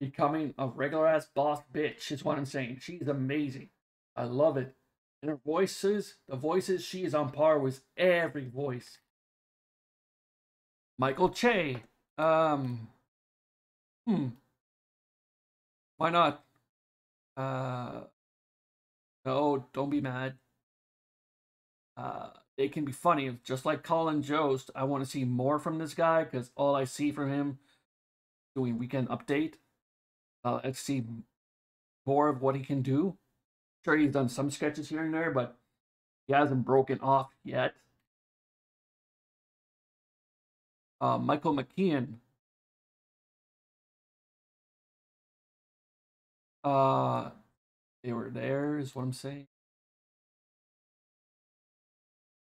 becoming a regular ass boss bitch, is what I'm saying. She's amazing. I love it. And her voices, the voices, she is on par with every voice. Michael Che. Um Hmm. Why not? Uh no, don't be mad. Uh they can be funny. Just like Colin Jost, I want to see more from this guy because all I see from him doing weekend update. Uh, let's see more of what he can do. Sure, he's done some sketches here and there, but he hasn't broken off yet. Uh, Michael McKean. Uh, they were there, is what I'm saying.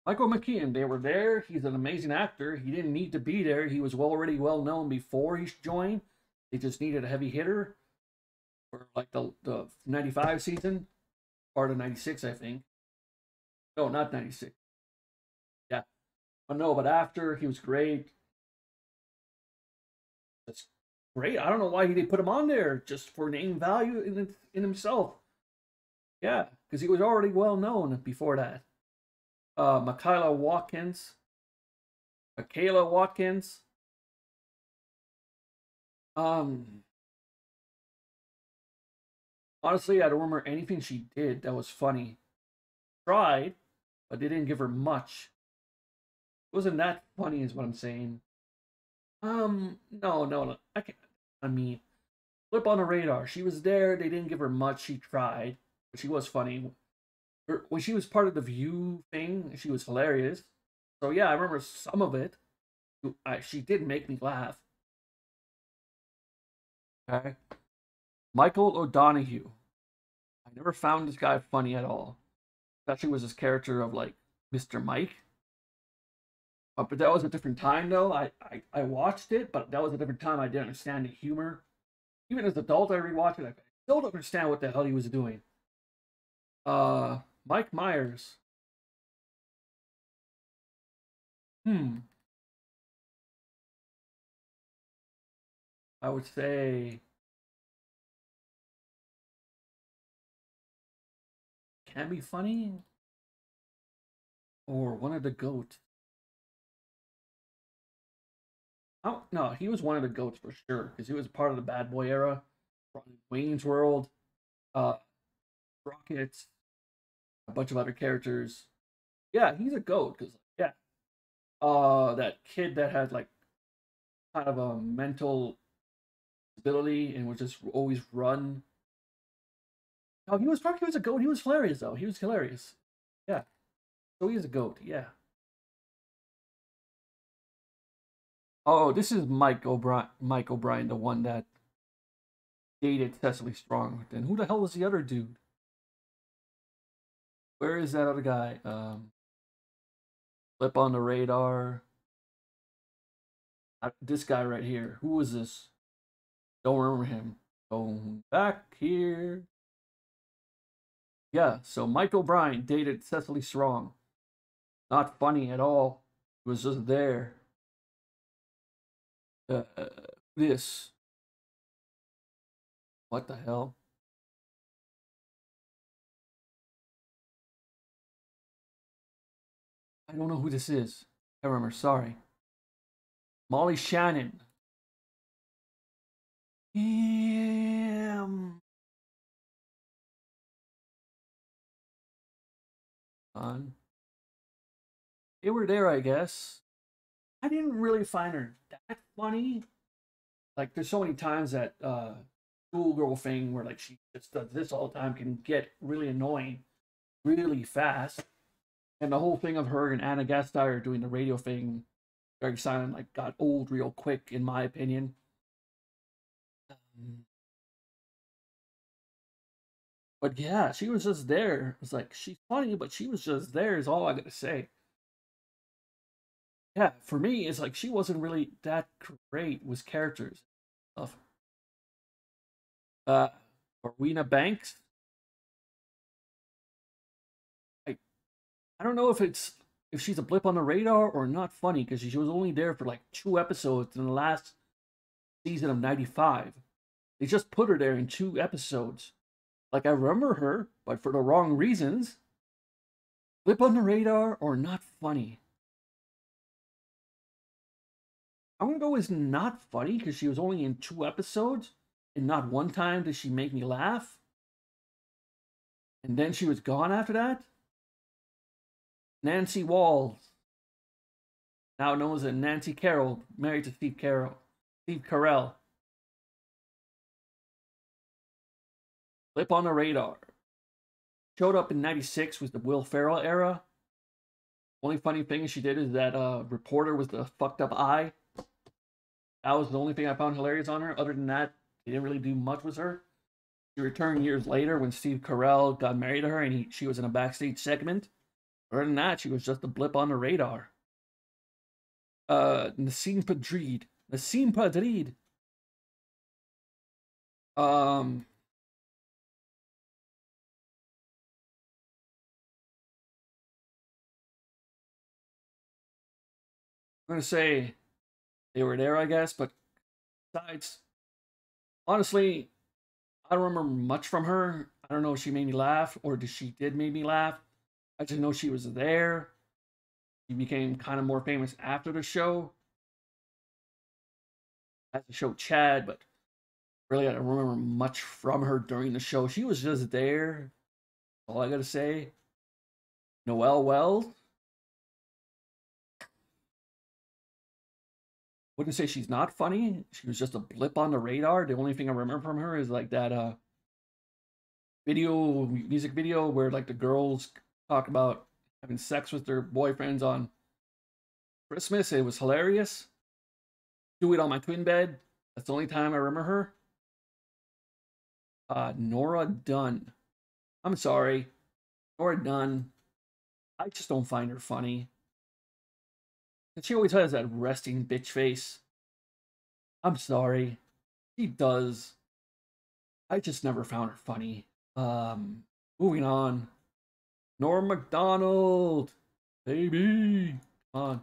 Michael McKean, they were there. He's an amazing actor. He didn't need to be there. He was already well known before he joined. They just needed a heavy hitter for like the, the 95 season, part of 96, I think. No, not 96. Yeah. But no, but after, he was great. That's great. I don't know why they put him on there just for name value in, in himself. Yeah, because he was already well known before that uh, Michaela Watkins. Michaela Watkins. Um, honestly, I don't remember anything she did that was funny. Tried, but they didn't give her much. It wasn't that funny, is what I'm saying. Um, no, no, no. I can't. I mean, flip on the radar. She was there. They didn't give her much. She tried, but she was funny. When she was part of the View thing, she was hilarious. So yeah, I remember some of it. I, she did make me laugh. Okay. Michael O'Donoghue. I never found this guy funny at all. Especially was his character of like Mr. Mike. Uh, but that was a different time though. I, I, I watched it, but that was a different time. I didn't understand the humor. Even as an adult, I rewatched it. I still don't understand what the hell he was doing. Uh, Mike Myers. Hmm. I would say can be funny or one of the goats. Oh no, he was one of the goats for sure because he was part of the bad boy era. From Wayne's World, uh, Sprockets, a bunch of other characters. Yeah, he's a goat because yeah, uh, that kid that had like kind of a mental ability and would just always run. Oh, he was probably he was a goat. He was hilarious though. He was hilarious. Yeah. So he's a goat. Yeah. Oh, this is Mike O'Brien. Mike O'Brien, the one that dated Cecily Strong. Then who the hell was the other dude? Where is that other guy? Um, flip on the radar. Uh, this guy right here. Who was this? Don't remember him. Going back here. Yeah, so Mike O'Brien dated Cecily Strong. Not funny at all. Was just there. Uh, this. What the hell? I don't know who this is. I remember, sorry. Molly Shannon. Damn. On. They were there, I guess. I didn't really find her that funny. Like, there's so many times that uh, schoolgirl thing where like she just does this all the time can get really annoying, really fast. And the whole thing of her and Anna Gasteyer doing the radio thing, very silent, like got old real quick, in my opinion. Um, but yeah, she was just there. It's like she's funny, but she was just there. Is all I gotta say. Yeah, for me, it's like she wasn't really that great with characters stuff. Uh, Morwenna Banks. I don't know if it's if she's a blip on the radar or not funny because she was only there for like two episodes in the last season of '95. They just put her there in two episodes. Like I remember her, but for the wrong reasons. Blip on the radar or not funny. I'm gonna go with not funny because she was only in two episodes, and not one time did she make me laugh. And then she was gone after that. Nancy Walls, now known as Nancy Carroll, married to Steve Carroll, Steve Carell. Blip on the radar. Showed up in '96 was the Will Ferrell era. Only funny thing she did is that uh, reporter was the fucked up eye. That was the only thing I found hilarious on her. Other than that, he didn't really do much with her. She returned years later when Steve Carell got married to her and he, she was in a backstage segment. Other than that, she was just a blip on the radar. Uh, Nasim Pedrad. Nasim Pedrad. Um, I'm gonna say they were there, I guess, but besides, honestly, I don't remember much from her. I don't know if she made me laugh or did she did make me laugh. I just know she was there. She became kind of more famous after the show. As the show Chad, but really I don't remember much from her during the show. She was just there. All I gotta say. Noel Wells. wouldn't say she's not funny. She was just a blip on the radar. The only thing I remember from her is like that uh video music video where like the girls talk about having sex with their boyfriends on Christmas. It was hilarious. Do it on my twin bed. That's the only time I remember her. Uh Nora Dunn. I'm sorry. Nora Dunn. I just don't find her funny. And she always has that resting bitch face. I'm sorry. She does. I just never found her funny. Um, moving on. Norm MacDonald. Baby. Come on.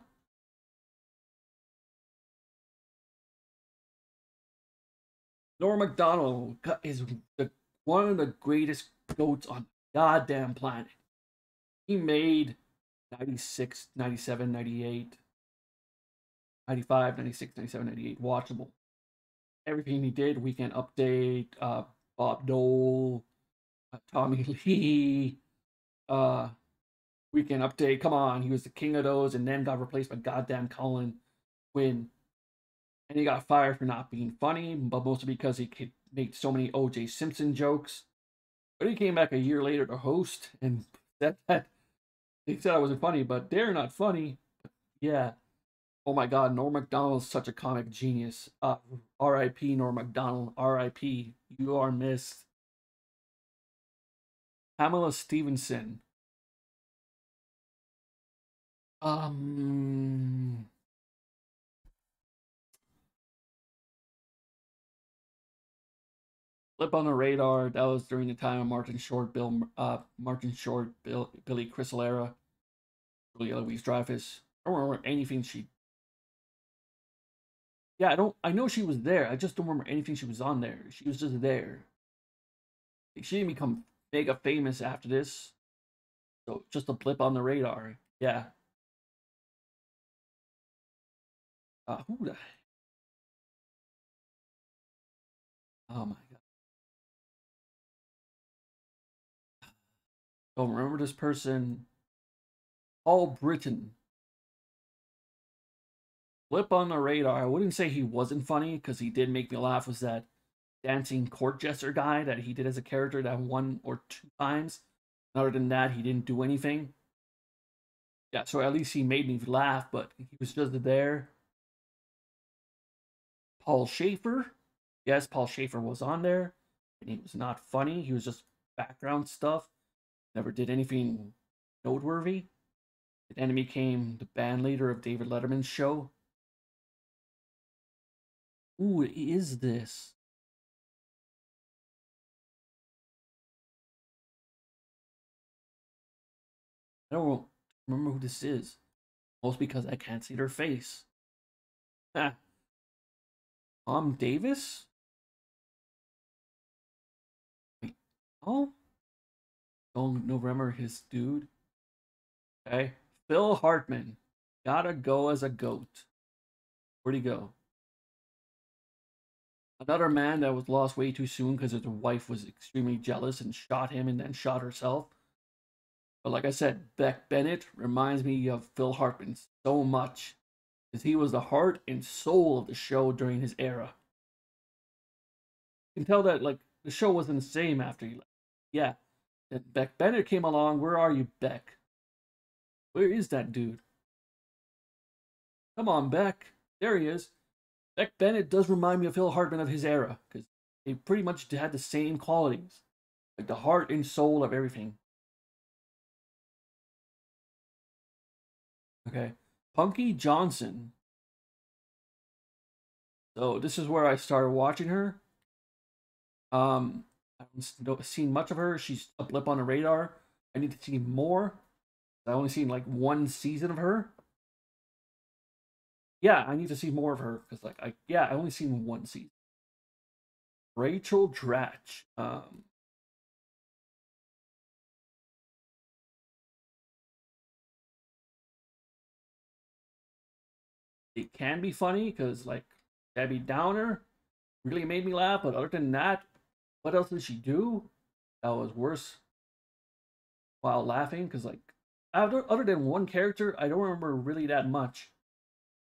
Norm MacDonald is the, one of the greatest goats on the goddamn planet. He made 96, 97, 98, 95, 96, 97, 98 watchable. Everything he did, Weekend Update, uh, Bob Dole, uh, Tommy *laughs* Lee, uh, Weekend Update. Come on, he was the king of those, and then got replaced by goddamn Colin Quinn. And he got fired for not being funny, but mostly because he could make so many O.J. Simpson jokes. But he came back a year later to host, and *laughs* that, that he said I wasn't funny, but they're not funny. Yeah. Oh my god, Norm MacDonald's such a comic genius. Uh, R.I.P. Norm MacDonald. R.I.P. You are missed. Pamela Stephenson. Um. Flip on the radar. That was during the time of Martin Short, Bill, uh, Martin Short, Bill, Billy Crystal era. Julia Louise Dreyfus. I don't remember anything she yeah, I don't. I know she was there. I just don't remember anything she was on there. She was just there. She didn't become mega famous after this. So just a blip on the radar. Yeah. Uh, who the? Oh my god. Don't remember this person. Paul Brittain blip on the radar. I wouldn't say he wasn't funny because he did make me laugh. Was that dancing court jester guy that he did as a character that one or two times? Other than that, he didn't do anything. Yeah, so at least he made me laugh, but he was just there. Paul Shaffer. Yes, Paul Shaffer was on there, and he was not funny. He was just background stuff. Never did anything noteworthy. And then he became the band leader of David Letterman's show. Who is this? I don't remember who this is. Most because I can't see their face. Ah. Tom Davis? Oh? Don't remember his dude. Okay. Phil Hartman. Gotta go as a goat. Where'd he go? Another man that was lost way too soon because his wife was extremely jealous and shot him and then shot herself. But like I said, Beck Bennett reminds me of Phil Hartman so much because he was the heart and soul of the show during his era. You can tell that like the show wasn't the same after he left. Yeah. Then Beck Bennett came along. Where are you, Beck? Where is that dude? Come on, Beck. There he is. Beck Bennett does remind me of Phil Hartman of his era because they pretty much had the same qualities, like the heart and soul of everything. Okay, Punkie Johnson. So this is where I started watching her. Um, I haven't seen much of her. She's a blip on the radar. I need to see more. I've only seen like one season of her yeah, I need to see more of her because, like, I yeah, I only seen one season. Rachel Dratch. Um, it can be funny because, like, Debbie Downer really made me laugh, but other than that, what else did she do that was worse while laughing? Because, like, other, other than one character, I don't remember really that much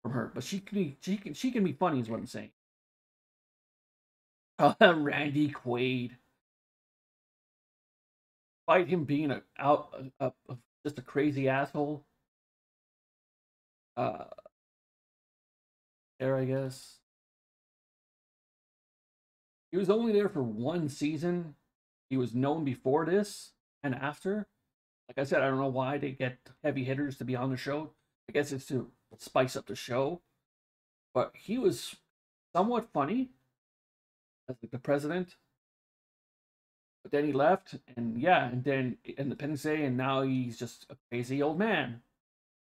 from her, but she can be she can she can be funny is what I'm saying. *laughs* Randy Quaid. Despite him being a out a, a, just a crazy asshole. Uh there I guess. He was only there for one season. He was known before this and after. Like I said, I don't know why they get heavy hitters to be on the show. I guess it's to spice up the show. But he was somewhat funny as like the president. But then he left, and yeah, and then Independence Day, and now he's just a crazy old man.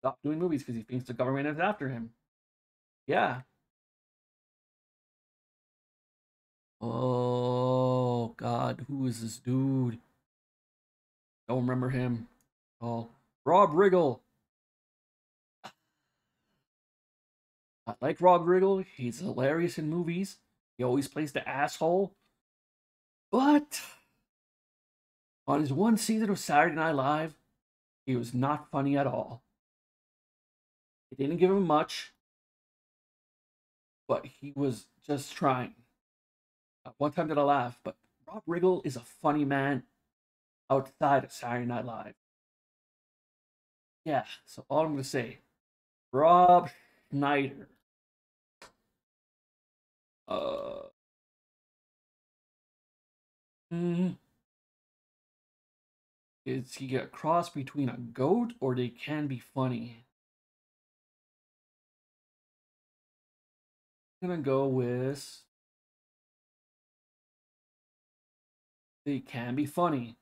Stop doing movies because he thinks the government is after him. Yeah. Oh God, who is this dude? Don't remember him. Oh, Rob Riggle. I like Rob Riggle. He's hilarious in movies. He always plays the asshole. But on his one season of Saturday Night Live, he was not funny at all. It didn't give him much, but he was just trying. one time did I laugh, but Rob Riggle is a funny man outside of Saturday Night Live. Yeah, so all I'm going to say, Rob Schneider. Uh. Mm, is he a cross between a goat or they can be funny? Gonna go with they can be funny.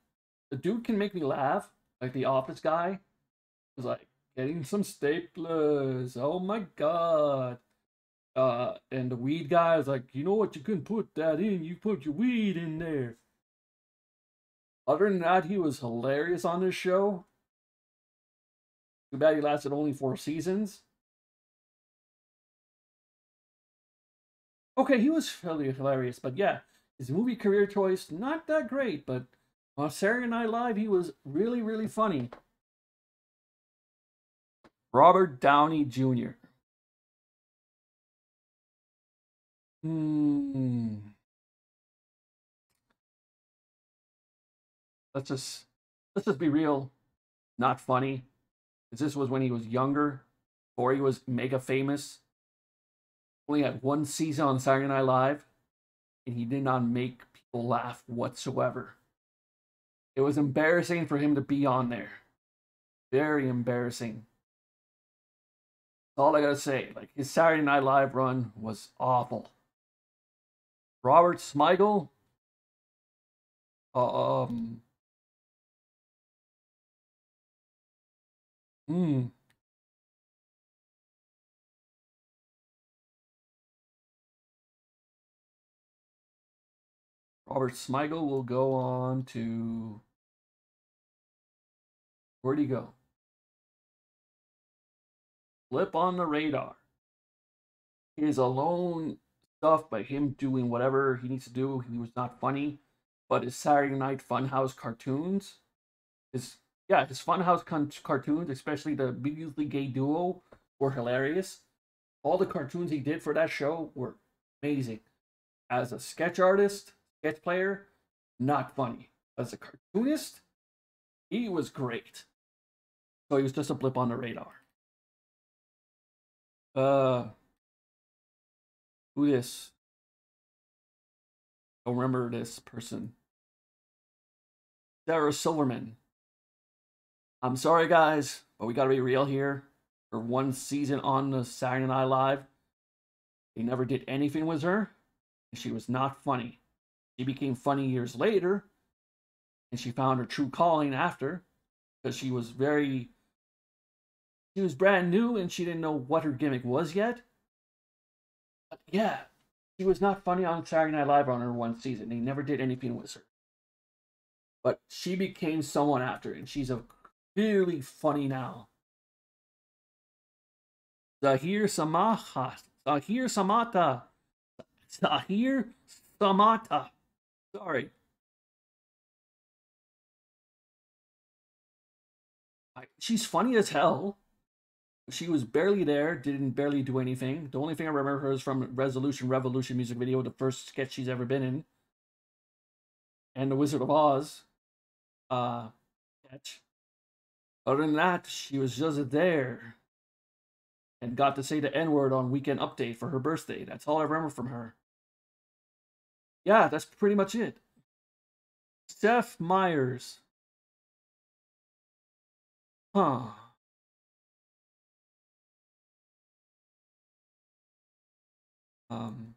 The dude can make me laugh, like the office guy was like getting some staplers. Oh my god. Uh, and the weed guy was like, you know what? You couldn't put that in. You put your weed in there. Other than that, he was hilarious on this show. Too bad he lasted only four seasons. Okay, he was really hilarious, but yeah, his movie career choice not that great. But on Saturday Night Live, he was really, really funny. Robert Downey Jr. Hmm. Let's just let's just be real. Not funny. This was when he was younger, before he was mega famous. Only had one season on Saturday Night Live, and he did not make people laugh whatsoever. It was embarrassing for him to be on there. Very embarrassing That's all I gotta say. Like his Saturday Night Live run was awful. Robert Smigel. Uh, um. Hmm. Robert Smigel will go on to. Where'd he go? blip on the radar. His alone stuff by him doing whatever he needs to do, he was not funny. But his Saturday Night Funhouse cartoons, his yeah, his Funhouse con- cartoons, especially the Beasley Gay duo, were hilarious. All the cartoons he did for that show were amazing. As a sketch artist, sketch player, not funny. As a cartoonist, he was great. So he was just a blip on the radar. Uh, who this? Don't remember this person. Sarah Silverman. I'm sorry, guys, but we gotta be real here. For one season on the Saturday Night Live, they never did anything with her. She was not funny. She became funny years later, and she found her true calling after, because she was very she was brand new and she didn't know what her gimmick was yet. But yeah, she was not funny on Saturday Night Live on her one season. They never did anything with her. But she became someone after, and she's a really funny now. Zahir Samaha. Zahir Samata. Zahir Samata. Sorry. She's funny as hell she was barely there, didn't barely do anything. The only thing I remember her is from Resolution Revolution music video, the first sketch she's ever been in. And The Wizard of Oz uh sketch. Other than that, she was just there. And got to say the N-word on Weekend Update for her birthday. That's all I remember from her. Yeah, that's pretty much it. Seth Meyers. Huh. Um,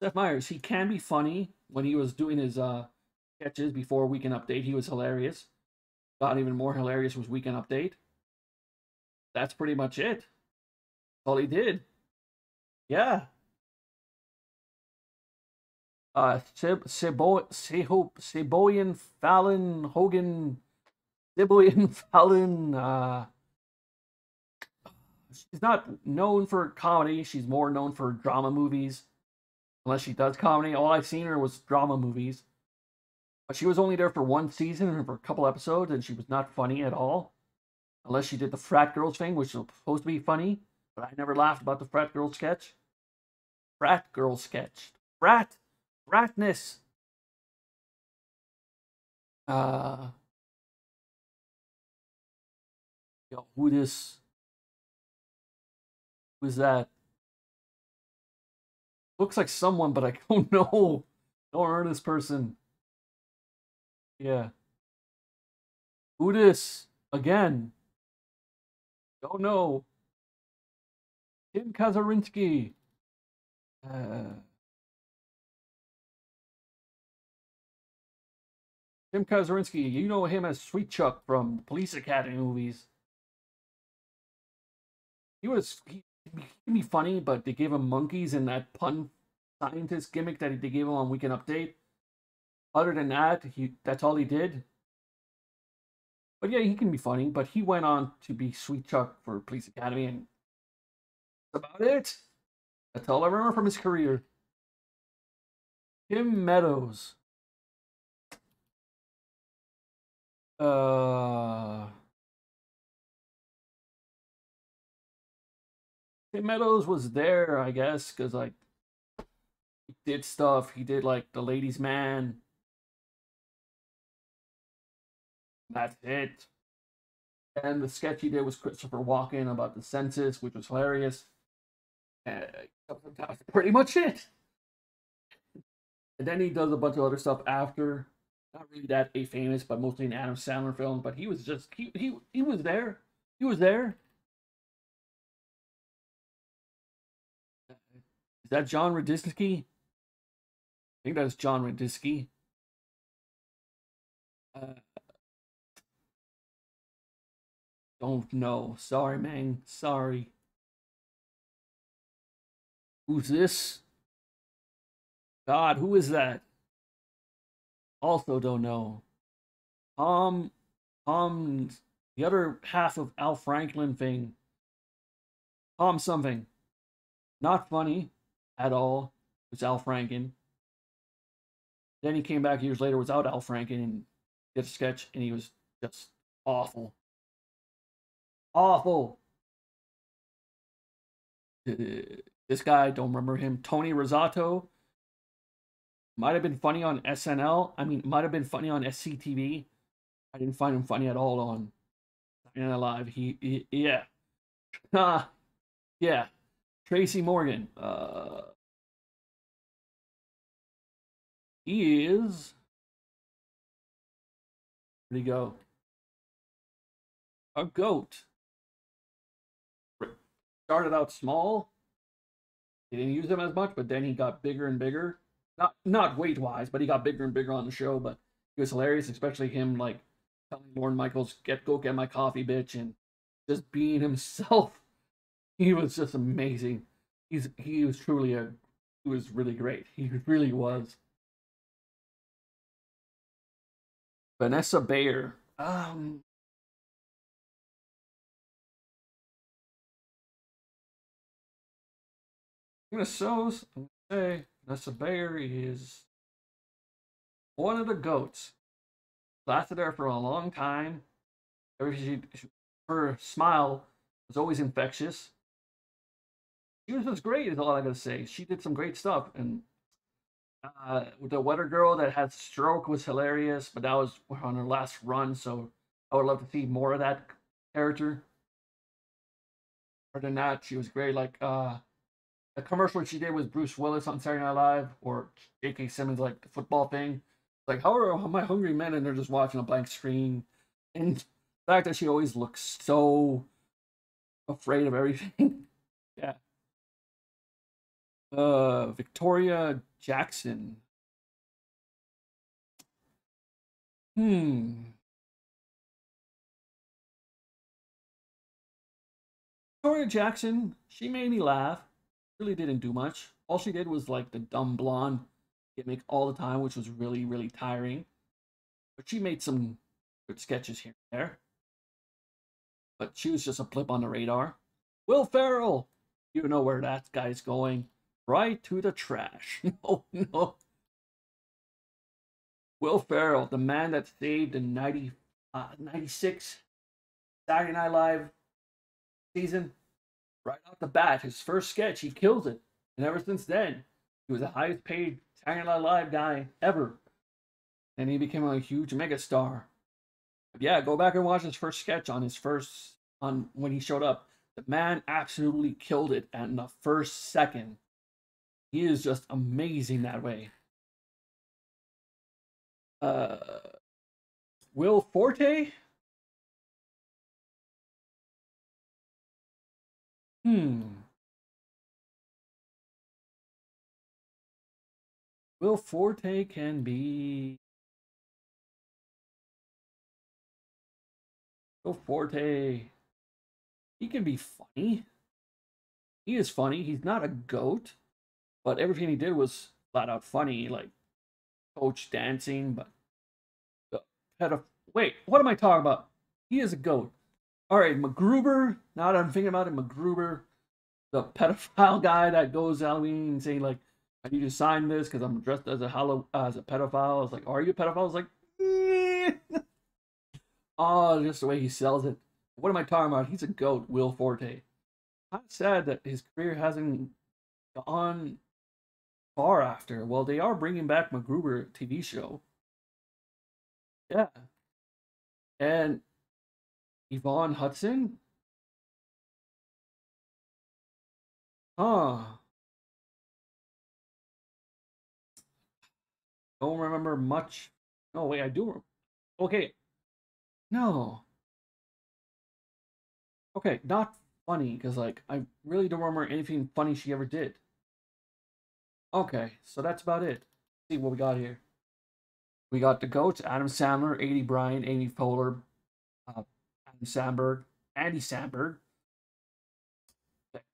Seth Meyers, he can be funny when he was doing his uh, sketches before Weekend Update. He was hilarious. Got even more hilarious was Weekend Update. That's pretty much it. All he did. Yeah. Uh, Seb, Sebo, Sebo, Seboyan Fallon, Hogan, Seboyan *laughs* Fallon, uh, she's not known for comedy. She's more known for drama movies. Unless she does comedy. All I've seen her was drama movies. But she was only there for one season and for a couple episodes, and she was not funny at all. Unless she did the frat girls thing, which was supposed to be funny, but I never laughed about the frat girl sketch. Frat girl sketch. Frat. Fratness. Uh. Yo, who this? Who's that? Looks like someone, but I *laughs* don't know. Don't this person. Yeah. Who this? Again. Don't know. Tim Kazurinsky. Uh, Tim Kazurinsky, you know him as Sweet Chuck from Police Academy movies. He was he, he can be funny, but they gave him monkeys in that pun scientist gimmick that they gave him on Weekend Update. Other than that, he that's all he did. But yeah, he can be funny. But he went on to be Sweet Chuck for Police Academy, and about it. That's all I remember from his career. Tim Meadows. Uh. Tim Meadows was there, I guess, because like he did stuff. He did like the Ladies' Man. That's it. And the sketch he did was Christopher Walken about the census, which was hilarious. Uh, that's *laughs* pretty much it. And then he does a bunch of other stuff after. Not really that a famous, but mostly an Adam Sandler film. But he was just he he he was there. He was there. Is that John Radisky? I think that's John Radisky. Uh, don't know. Sorry, man. Sorry. Who's this? God, who is that? Also don't know. Um, um, the other half of Al Franklin thing. Tom something. Not funny at all. It's Al Franken. Then he came back years later without Al Franken and did a sketch, and he was just awful. Awful. *laughs* This guy, don't remember him. Tony Rosato. Might have been funny on SNL. I mean, might have been funny on SCTV. I didn't find him funny at all on Saturday Live. He, he yeah. *laughs* Ah, yeah. Tracy Morgan. Uh, he is. Where'd he go? A goat. Started out small. He didn't use him as much, but then he got bigger and bigger. Not not weight wise, but he got bigger and bigger on the show. But he was hilarious, especially him like telling Lorne Michaels, "Get go get my coffee, bitch," and just being *laughs* himself. He was just amazing. He's he was truly a he was really great. He really was. Vanessa Bayer. Um, I'm gonna show say Vanessa Bayer is one of the goats. lasted there for a long time. She, her smile was always infectious. She was just great. Is all I gotta say. She did some great stuff, and uh, the Weather Girl that had stroke was hilarious, but that was on her last run, so I would love to see more of that character. Other than that, she was great. Like uh, the commercial she did with Bruce Willis on Saturday Night Live, or J.K. Simmons, like the football thing. Like, how are my hungry men? And they're just watching a blank screen. And the fact that she always looks so afraid of everything. *laughs* yeah. Uh, Victoria Jackson. Hmm. Victoria Jackson, she made me laugh. Really didn't do much. All she did was like the dumb blonde gimmick all the time, which was really, really tiring. But she made some good sketches here and there. But she was just a blip on the radar. Will Ferrell! You know where that guy's going. Right to the trash. *laughs* no, no. Will Ferrell, the man that saved the 90, uh, 96 Saturday Night Live season, right off the bat, his first sketch, he kills it. And ever since then, he was the highest paid Saturday Night Live guy ever. And he became a huge megastar. Yeah, go back and watch his first sketch on his first on when he showed up. The man absolutely killed it in the first second. He is just amazing that way. Uh, Will Forte? Hmm. Will Forte can be. Will Forte. He can be funny. He is funny. He's not a goat. But everything he did was flat out funny, like coach dancing, but the pedoph- Wait, what am I talking about? He is a goat. All right, MacGruber. Now that I'm thinking about it, MacGruber, the pedophile guy that goes Halloween and saying like, "I need to sign this because I'm dressed as a Hallow as a pedophile." I was like, "Are you a pedophile?" I was like. *laughs* "Oh, just the way he sells it." What am I talking about? He's a goat, Will Forte. I'm sad that his career hasn't gone far after. Well, they are bringing back MacGruber TV show. Yeah. And Yvonne Hudson? Huh. Don't remember much. No, wait, I do. Okay. No. Okay, not funny, because, like, I really don't remember anything funny she ever did. Okay, so that's about it. Let's see what we got here. We got the goats: Adam Sandler, Aidy Bryant, Amy Poehler, uh, Adam Samberg, Andy Beck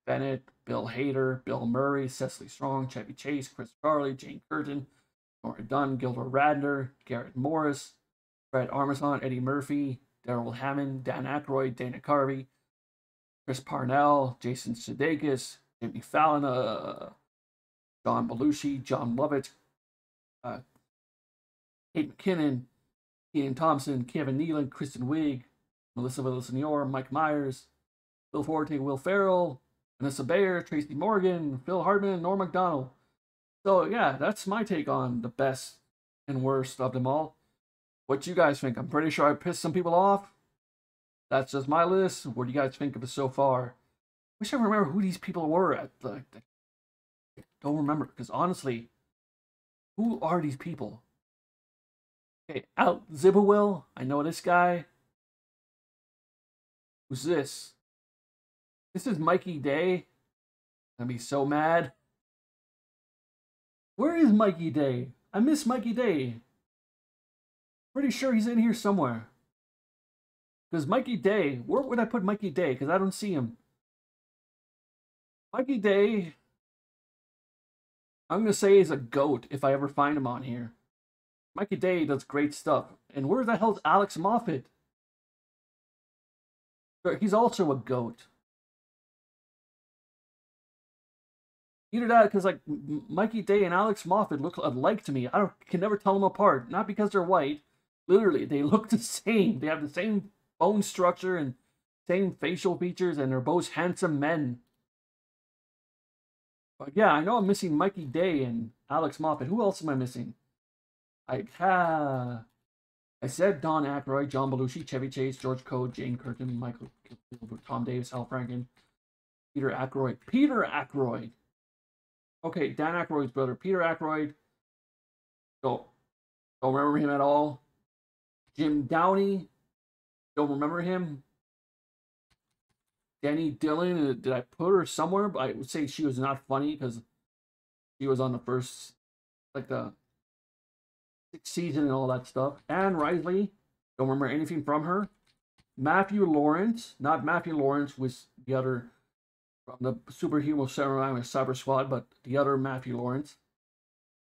Bennett, Bill Hader, Bill Murray, Cecily Strong, Chevy Chase, Chris Farley, Jane Curtin, Nora Dunn, Gilbert Radner, Garrett Morris, Fred Armisen, Eddie Murphy, Darrell Hammond, Dan Aykroyd, Dana Carvey, Chris Parnell, Jason Sudeikis, Jimmy Fallon, uh, John Belushi, Jon Lovitz, uh, Kate McKinnon, Kenan Thompson, Kevin Nealon, Kristen Wiig, Melissa Villaseñor, Mike Myers, Will Forte, Will Ferrell, Vanessa Bayer, Tracy Morgan, Phil Hartman, Norm Macdonald. So yeah, that's my take on the best and worst of them all. What you guys think? I'm pretty sure I pissed some people off. That's just my list. What do you guys think of it so far? Wish I remember who these people were at the, the don't remember because honestly, who are these people? Okay, Out Zibbowell. I know this guy. Who's this? This is Mikey Day. I'm gonna be so mad. Where is Mikey Day? I miss Mikey Day. Pretty sure he's in here somewhere. Because Mikey Day, where would I put Mikey Day? Because I don't see him. Mikey Day I'm gonna say he's a goat if I ever find him on here. Mikey Day does great stuff. And where the hell's Alex Moffat? He's also a goat. Either that, because like Mikey Day and Alex Moffat look alike to me. I don't, can never tell them apart. Not because they're white. Literally, they *laughs* look the same. They have the same bone structure and same facial features, and they're both handsome men. But yeah, I know I'm missing Mikey Day and Alex Moffat. Who else am I missing? I have. I said Don Aykroyd, John Belushi, Chevy Chase, George Code, Jane Curtin, Michael, Tom Davis, Al Franken, Peter Aykroyd. Peter Aykroyd. Okay, Dan Aykroyd's brother, Peter Aykroyd. Don't, don't remember him at all. Jim Downey. Don't remember him. Denny Dillon. Uh, did I put her somewhere? But I would say she was not funny because she was on the first, like the sixth season and all that stuff. Ann Risley. Don't remember anything from her. Matthew Lawrence. Not Matthew Lawrence was the other from the superhero samurai with Cyber Squad, but the other Matthew Lawrence.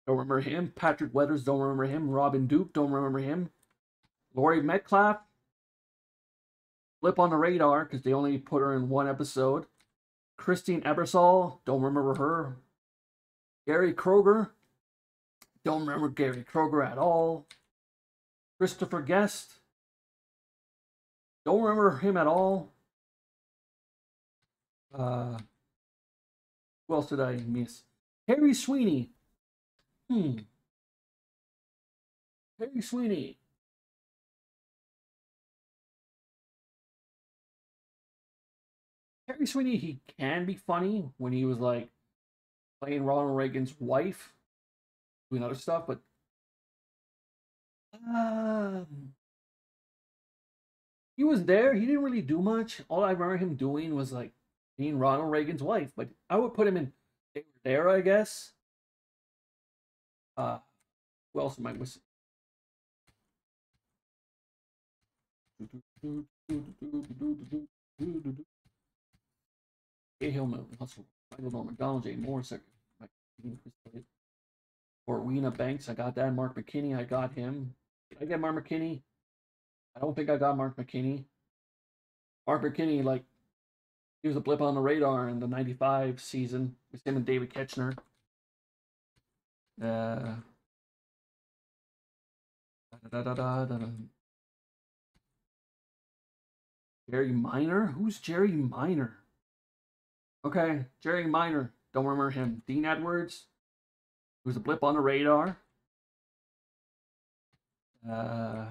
Don't remember him. Patrick Weathers, don't remember him. Robin Duke, don't remember him. Laurie Metcalf, flip on the radar because they only put her in one episode. Christine Ebersole, don't remember her. Gary Kroeger, don't remember Gary Kroeger at all. Christopher Guest, don't remember him at all. Uh, who else did I miss? Harry Sweeney. Hmm. Harry Sweeney. Harry Sweeney, he can be funny when he was like playing Ronald Reagan's wife, doing other stuff, but um, he was there. He didn't really do much. All I remember him doing was like being Ronald Reagan's wife, but I would put him in there, I guess. Uh, who else am I missing? Hillman, Hustle, Michael Norman, Donald J. Morris, or Weena Banks. I got that. Mark McKinney, I got him. Did I get Mark McKinney? I don't think I got Mark McKinney. Mark McKinney, like, he was a blip on the radar in the 95 season with him and David Koechner. Uh, da, da, da, Jerry Minor? Who's Jerry Minor? Okay, Jerry Minor. Don't remember him. Dean Edwards, who's a blip on the radar. Uh,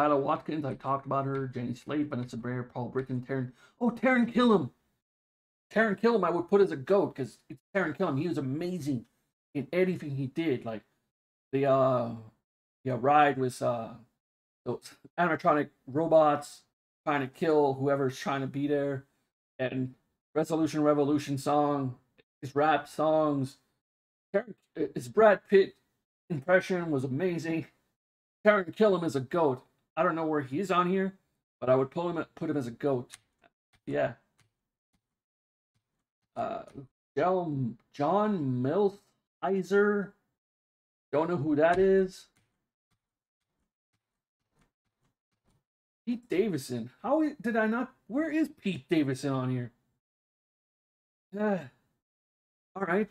Tyler Watkins, I talked about her. Jenny Slate, Vanessa Brer, Paul Brittain, Taran. Oh, Taran Killam. Taran Killam, I would put as a goat because it's Taran Killam. He was amazing in anything he did. Like the uh, yeah, ride with uh, those animatronic robots trying to kill whoever's trying to be there, and Resolution Revolution song, his rap songs, his Brad Pitt impression was amazing. Taran Killam is a goat. I don't know where he's on here, but I would pull him put him as a goat. Yeah. Uh, John John. Don't know who that is. Pete Davidson. How did I not? Where is Pete Davidson on here? Uh, all right.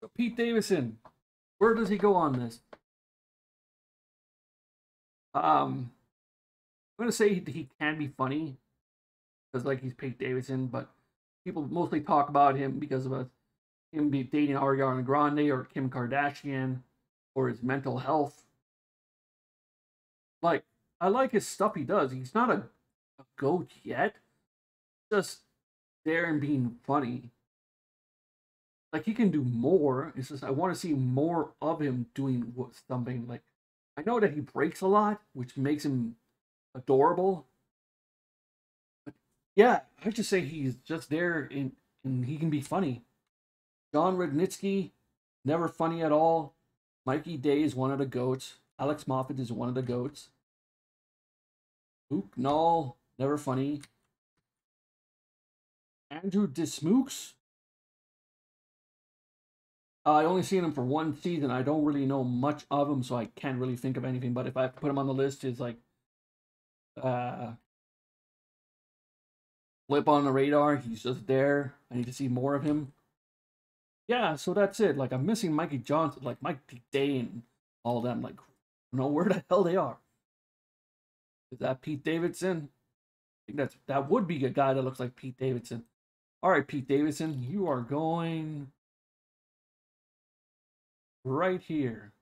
So Pete Davidson. Where does he go on this? Um, I'm gonna say he can be funny because like he's Pete Davidson, but people mostly talk about him because of a, him be dating Ariana Grande or Kim Kardashian or his mental health. Like I like his stuff he does. He's not a, a goat yet. Just there and being funny. Like he can do more. It's just I want to see more of him doing something. Like I know that he breaks a lot, which makes him adorable. But yeah, I just say he's just there and, and he can be funny. Jon Rudnitsky, never funny at all. Mikey Day is one of the goats. Alex Moffat is one of the goats. Luke Null, never funny. Andrew Dismukes. Uh, I only seen him for one season. I don't really know much of him, so I can't really think of anything. But if I put him on the list, it's like uh, blip on the radar. He's just there. I need to see more of him. yeah, so that's it. Like I'm missing Mikey Johnson, like Mike Day and all of them. Like, I know where the *laughs* hell they are. Is that Pete Davidson? I think that's that would be a guy that looks like Pete Davidson. All right, Pete Davidson, you are going right here.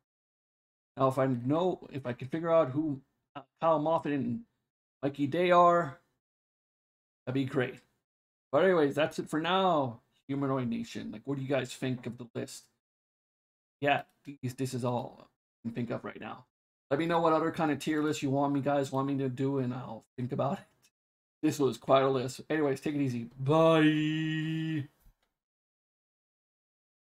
Now, if I know, if I can figure out who uh, Kyle Moffat and Mikey Day are, that'd be great. But anyways, that's it for now. Humanoid Nation. Like, what do you guys think of the list? Yeah, these, this is all I can think of right now. Let me know what other kind of tier list you want me guys want me to do, and I'll think about it. This was quite a list. Anyways, take it easy. Bye.